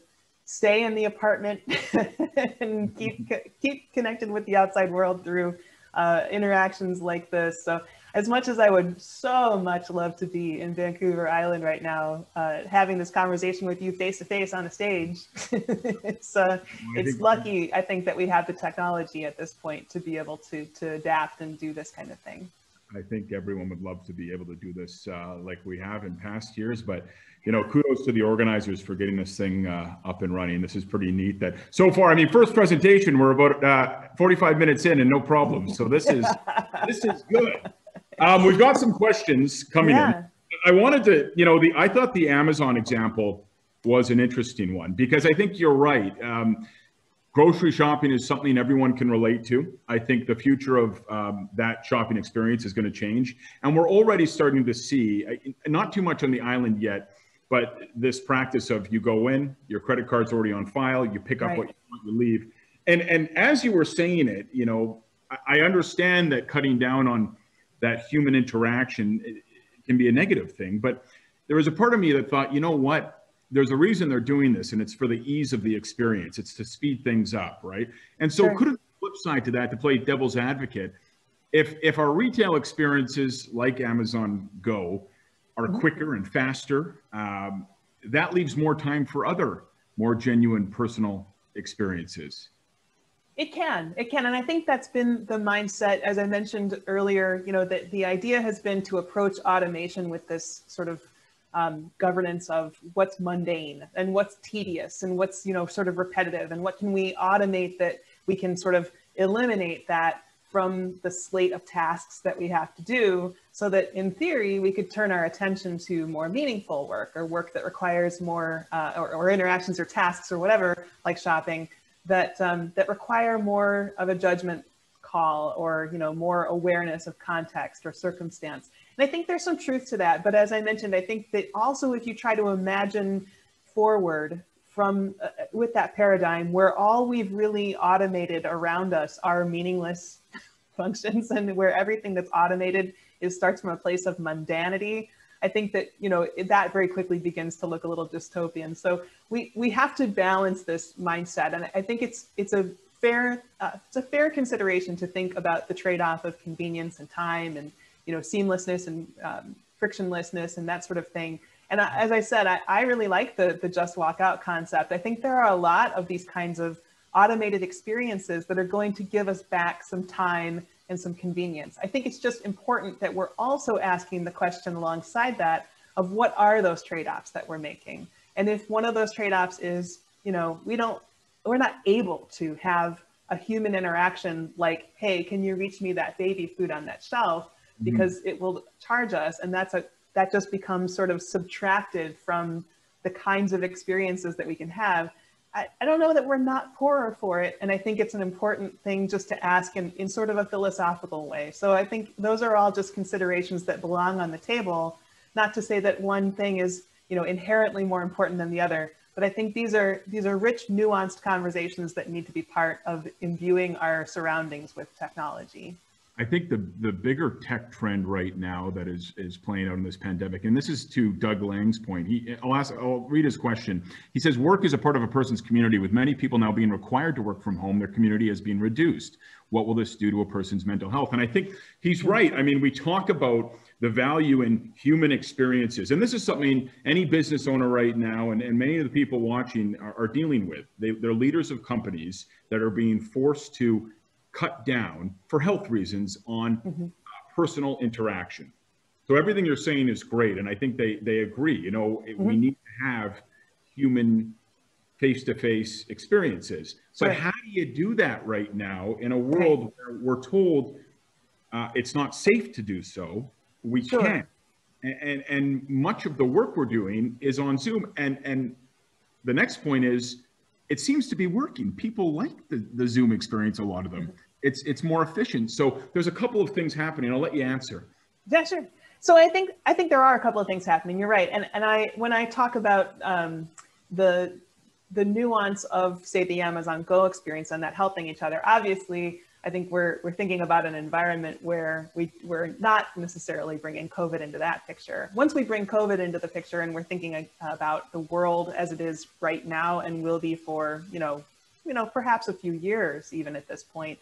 stay in the apartment and keep keep connected with the outside world through uh, interactions like this. So as much as I would so much love to be in Vancouver Island right now, uh, having this conversation with you face to face on a stage, it's uh, it's lucky I think that we have the technology at this point to be able to to adapt and do this kind of thing. I think everyone would love to be able to do this uh, like we have in past years, but you know, kudos to the organizers for getting this thing uh, up and running. This is pretty neat. That so far, I mean, first presentation, we're about uh, 45 minutes in and no problems. So this is this is good. Um, we've got some questions coming yeah. in. I wanted to, you know, the I thought the Amazon example was an interesting one because I think you're right. Um, grocery shopping is something everyone can relate to. I think the future of um, that shopping experience is going to change, and we're already starting to see, uh, not too much on the island yet but this practice of you go in, your credit card's already on file, you pick up right. what you want, you leave. And and as you were saying it, you know, I, I understand that cutting down on that human interaction can be a negative thing, but there was a part of me that thought, you know what? There's a reason they're doing this, and it's for the ease of the experience. It's to speed things up, right? And so, sure. could a flip side to that, to play devil's advocate, if if our retail experiences like Amazon Go are mm-hmm. quicker and faster. Um, that leaves more time for other more genuine personal experiences. It can, it can. And I think that's been the mindset, as I mentioned earlier, you know, that the idea has been to approach automation with this sort of um, governance of what's mundane and what's tedious and what's, you know, sort of repetitive and what can we automate that we can sort of eliminate that from the slate of tasks that we have to do so that in theory we could turn our attention to more meaningful work or work that requires more uh, or, or, interactions or tasks or whatever like shopping that um, that require more of a judgment call or you know more awareness of context or circumstance and i think there's some truth to that but as i mentioned i think that also if you try to imagine forward from uh, with that paradigm where all we've really automated around us are meaningless functions and where everything that's automated is starts from a place of mundanity. I think that you know that very quickly begins to look a little dystopian. So we we have to balance this mindset, and I think it's it's a fair uh, it's a fair consideration to think about the trade-off of convenience and time, and you know seamlessness and um, frictionlessness and that sort of thing. And I, as I said, I, I really like the the just walk out concept. I think there are a lot of these kinds of automated experiences that are going to give us back some time and some convenience. I think it's just important that we're also asking the question alongside that of what are those trade-offs that we're making? And if one of those trade-offs is, you know, we don't, we're not able to have a human interaction like, hey, can you reach me that baby food on that shelf? Mm-hmm. Because mm-hmm. it will charge us. And that's a, that just becomes sort of subtracted from the kinds of experiences that we can have I, I don't know that we're not poorer for it. And I think it's an important thing just to ask in, in sort of a philosophical way. So I think those are all just considerations that belong on the table, not to say that one thing is, you know, inherently more important than the other. But I think these are these are rich, nuanced conversations that need to be part of imbuing our surroundings with technology. I think the the bigger tech trend right now that is is playing out in this pandemic, and this is to Doug Lang's point. He, I'll ask, I'll read his question. He says, "Work is a part of a person's community. With many people now being required to work from home, their community has been reduced. What will this do to a person's mental health?" And I think he's right. I mean, we talk about the value in human experiences, and this is something any business owner right now, and, and many of the people watching are, are dealing with. They, they're leaders of companies that are being forced to cut down for health reasons on mm-hmm. personal interaction. So everything you're saying is great, and I think they they agree. You know, mm-hmm. we need to have human face-to-face experiences. So right. how do you do that right now in a world right. where we're told uh, it's not safe to do so? We sure. can, and, and and much of the work we're doing is on Zoom. And and the next point is it seems to be working. People like the, the Zoom experience, a lot of them. It's, it's more efficient. So there's a couple of things happening. I'll let you answer. Yeah, sure. So I think I think there are a couple of things happening. You're right, and and I when I talk about um, the the nuance of say the Amazon Go experience and that helping each other, obviously I think we're we're thinking about an environment where we we're not necessarily bringing COVID into that picture. Once we bring COVID into the picture, and we're thinking uh, about the world as it is right now and will be for you know you know perhaps a few years even at this point,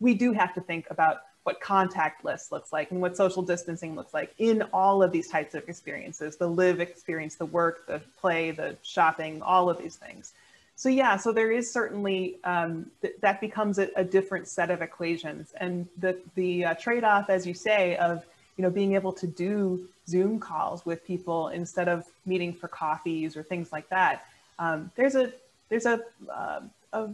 we do have to think about what contactless looks like and what social distancing looks like in all of these types of experiences the live experience the work the play the shopping all of these things so yeah, so there is certainly um, th- that becomes a, a, different set of equations, and the the uh, trade-off, as you say, of you know being able to do Zoom calls with people instead of meeting for coffees or things like that. Um, there's a there's a, uh, a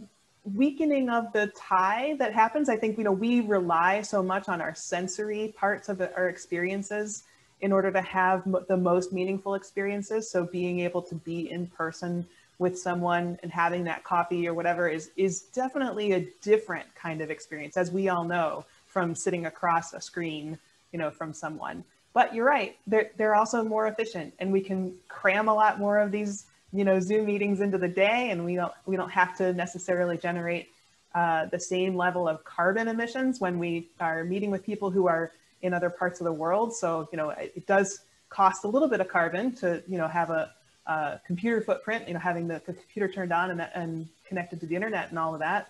weakening of the tie that happens. I think you know we rely so much on our sensory parts of our experiences in order to have the most meaningful experiences. So being able to be in person with someone and having that coffee or whatever is is definitely a different kind of experience as we all know from sitting across a screen you know from someone. But you're right they're, they're also more efficient and we can cram a lot more of these you know zoom meetings into the day and we don't we don't have to necessarily generate uh, the same level of carbon emissions when we are meeting with people who are in other parts of the world. So you know it, it does cost a little bit of carbon to you know have a, uh, computer footprint, you know, having the, the computer turned on and, and connected to the internet and all of that.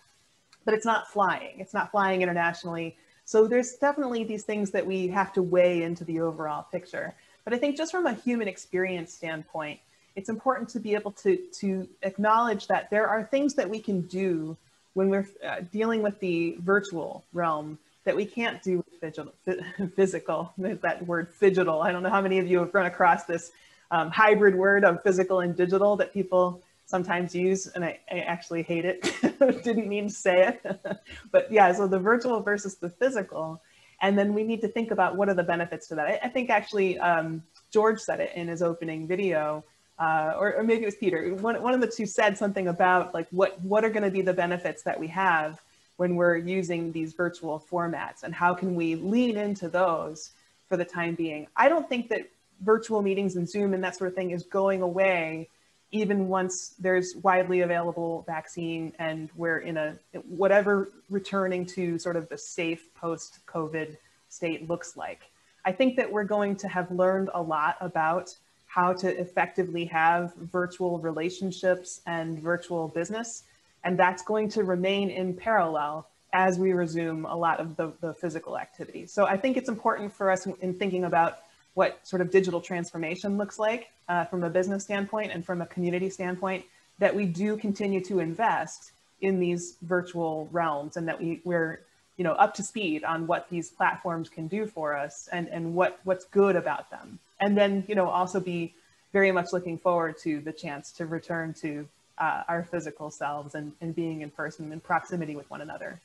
But it's not flying. It's not flying internationally. So there's definitely these things that we have to weigh into the overall picture. But I think just from a human experience standpoint, it's important to be able to, to acknowledge that there are things that we can do when we're uh, dealing with the virtual realm that we can't do with physical, that word phygital. I don't know how many of you have run across this um, hybrid word of physical and digital that people sometimes use, and I, I actually hate it. Didn't mean to say it, but yeah. So the virtual versus the physical, and then we need to think about what are the benefits to that. I, I think actually um, George said it in his opening video. Uh, or, or, maybe it was Peter. One, one of the two said something about like what what are going to be the benefits that we have when we're using these virtual formats, and how can we lean into those for the time being. I don't think that virtual meetings and Zoom and that sort of thing is going away even once there's widely available vaccine and we're in a whatever returning to sort of the safe post COVID state looks like. I think that we're going to have learned a lot about how to effectively have virtual relationships and virtual business. And that's going to remain in parallel as we resume a lot of the, the physical activity. So I think it's important for us in, in thinking about what sort of digital transformation looks like uh, from a business standpoint and from a community standpoint, that we do continue to invest in these virtual realms and that we, we're you know, up to speed on what these platforms can do for us and, and what, what's good about them and then you know also be very much looking forward to the chance to return to uh, our physical selves and, and being in person in proximity with one another.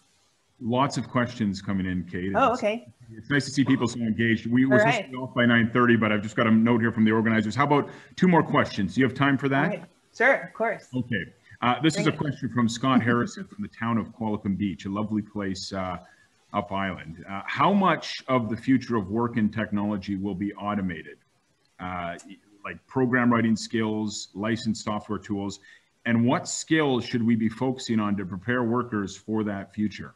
Lots of questions coming in, Kate. Oh, okay. It's nice to see people so engaged. We were supposed to be off by 9:30, but I've just got a note here from the organizers. How about two more questions? Do you have time for that? Right. Sure, of course. Okay. Uh, this is a question from Scott Harrison from the town of Qualicum Beach, a lovely place uh, up island. Uh, how much of the future of work and technology will be automated? uh, like program writing skills, licensed software tools, and what skills should we be focusing on to prepare workers for that future?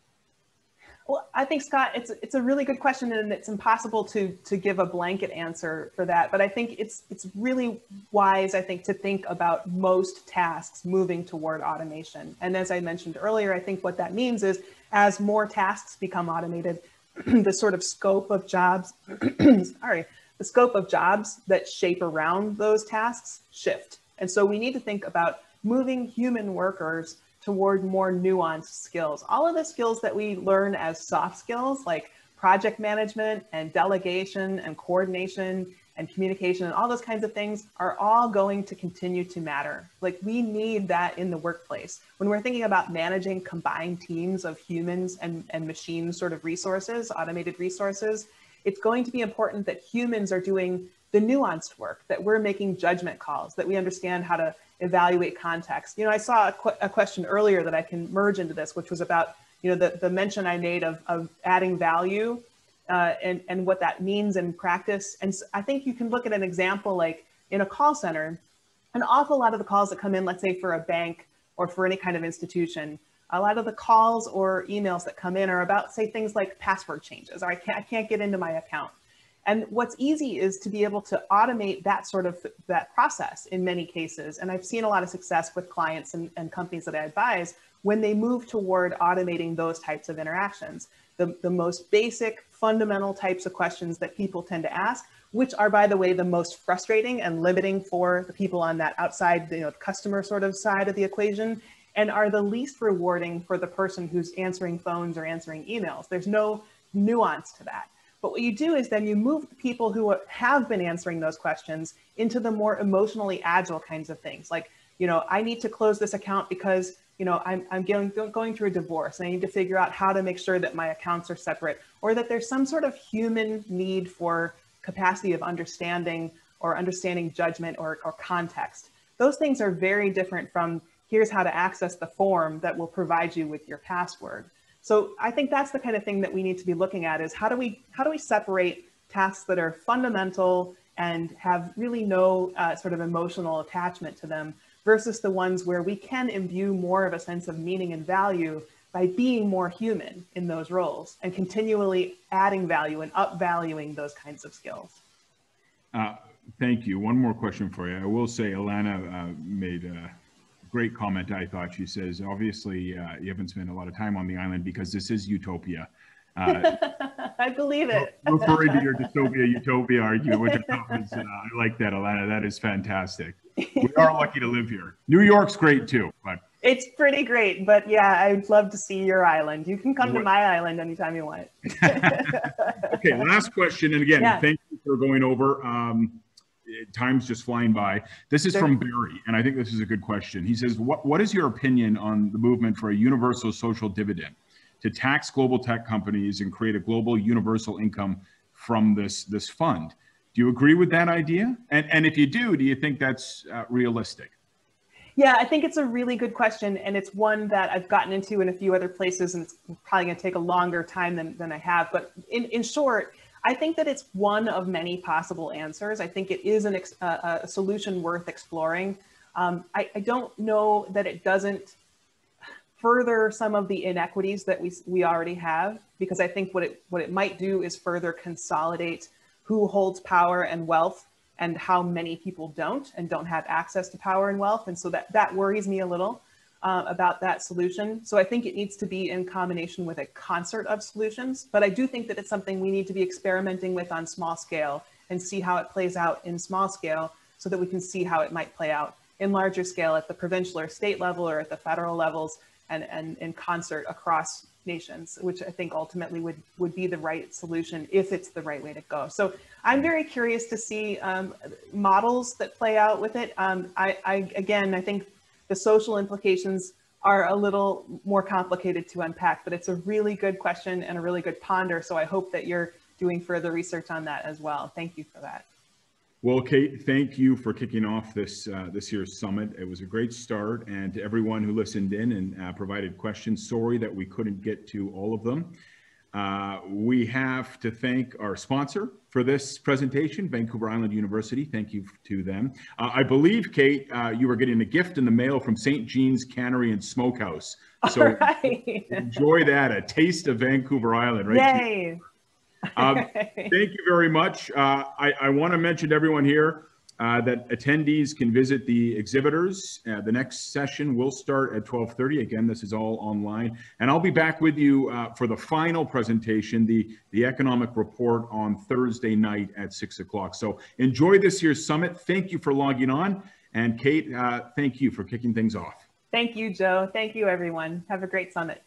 Well, I think Scott, it's it's a really good question, and it's impossible to to give a blanket answer for that. But I think it's it's really wise, I think, to think about most tasks moving toward automation. And as I mentioned earlier, I think what that means is as more tasks become automated, the sort of scope of jobs, sorry, the scope of jobs that shape around those tasks shift. And so we need to think about moving human workers toward more nuanced skills. All of the skills that we learn as soft skills, like project management and delegation and coordination and communication and all those kinds of things are all going to continue to matter. Like we need that in the workplace. When we're thinking about managing combined teams of humans and, and machine sort of resources, automated resources, it's going to be important that humans are doing the nuanced work, that we're making judgment calls, that we understand how to evaluate context. You know, I saw a, qu a question earlier that I can merge into this, which was about, you know, the, the mention I made of, of adding value uh, and, and what that means in practice. And so I think you can look at an example like in a call center, an awful lot of the calls that come in, let's say for a bank or for any kind of institution, a lot of the calls or emails that come in are about say things like password changes or I can't, I can't get into my account. And what's easy is to be able to automate that sort of that process in many cases. And I've seen a lot of success with clients and, and companies that I advise when they move toward automating those types of interactions. The, the most basic fundamental types of questions that people tend to ask, which are, by the way, the most frustrating and limiting for the people on that outside, you know, customer sort of side of the equation, and are the least rewarding for the person who's answering phones or answering emails. There's no nuance to that. But what you do is then you move people who have been answering those questions into the more emotionally agile kinds of things. Like, you know, I need to close this account because, you know, I'm, I'm going, going through a divorce and I need to figure out how to make sure that my accounts are separate or that there's some sort of human need for capacity of understanding or understanding judgment or, or context. Those things are very different from here's how to access the form that will provide you with your password. So I think that's the kind of thing that we need to be looking at is how do we how do we separate tasks that are fundamental and have really no uh, sort of emotional attachment to them versus the ones where we can imbue more of a sense of meaning and value by being more human in those roles and continually adding value and upvaluing those kinds of skills. Uh, thank you. One more question for you. I will say Alana uh, made uh, great comment, I thought. She says, obviously, uh, you haven't spent a lot of time on the island because this is utopia. Uh, I believe it. referring to your dystopia utopia argument, which is, uh, I like that, Alana. That is fantastic. We are lucky to live here. New York's great too, but it's pretty great. But yeah, I'd love to see your island. You can come to my island anytime you want. okay, last question, and again, yeah. thank you for going over. Um, time's just flying by. This is from Barry, and I think this is a good question. He says, what, what is your opinion on the movement for a universal social dividend to tax global tech companies and create a global universal income from this, this fund? Do you agree with that idea? And, and if you do, do you think that's uh, realistic? Yeah, I think it's a really good question. And it's one that I've gotten into in a few other places, and it's probably going to take a longer time than, than I have. But in, in short, I think that it's one of many possible answers. I think it is an, a, a, solution worth exploring. Um, I, I don't know that it doesn't further some of the inequities that we, we already have, because I think what it, what it might do is further consolidate who holds power and wealth and how many people don't and don't have access to power and wealth. And so that, that worries me a little uh, about that solution. So I think it needs to be in combination with a concert of solutions, but I do think that it's something we need to be experimenting with on small scale and see how it plays out in small scale so that we can see how it might play out in larger scale at the provincial or state level or at the federal levels and, and in concert across nations, which I think ultimately would, would be the right solution if it's the right way to go. So I'm very curious to see um, models that play out with it. Um, I, I, again, I think the social implications are a little more complicated to unpack, but it's a really good question and a really good ponder. So I hope that you're doing further research on that as well. Thank you for that. Well, Kate, thank you for kicking off this uh, this year's summit. It was a great start, and to everyone who listened in and uh, provided questions. Sorry that we couldn't get to all of them. Uh, we have to thank our sponsor for this presentation, Vancouver Island University. Thank you to them. Uh, I believe, Kate, uh, you were getting a gift in the mail from St. Jean's Cannery and Smokehouse. So right. enjoy that, a taste of Vancouver Island, right? Yay. Um, thank you very much. Uh, I, I want to mention to everyone here uh, that attendees can visit the exhibitors. Uh, the next session will start at 12:30. Again, this is all online, and I'll be back with you uh, for the final presentation, the the economic report on Thursday night at six o'clock. So enjoy this year's summit. Thank you for logging on, and Kate, uh, thank you for kicking things off. Thank you, Joe. Thank you, everyone. Have a great summit.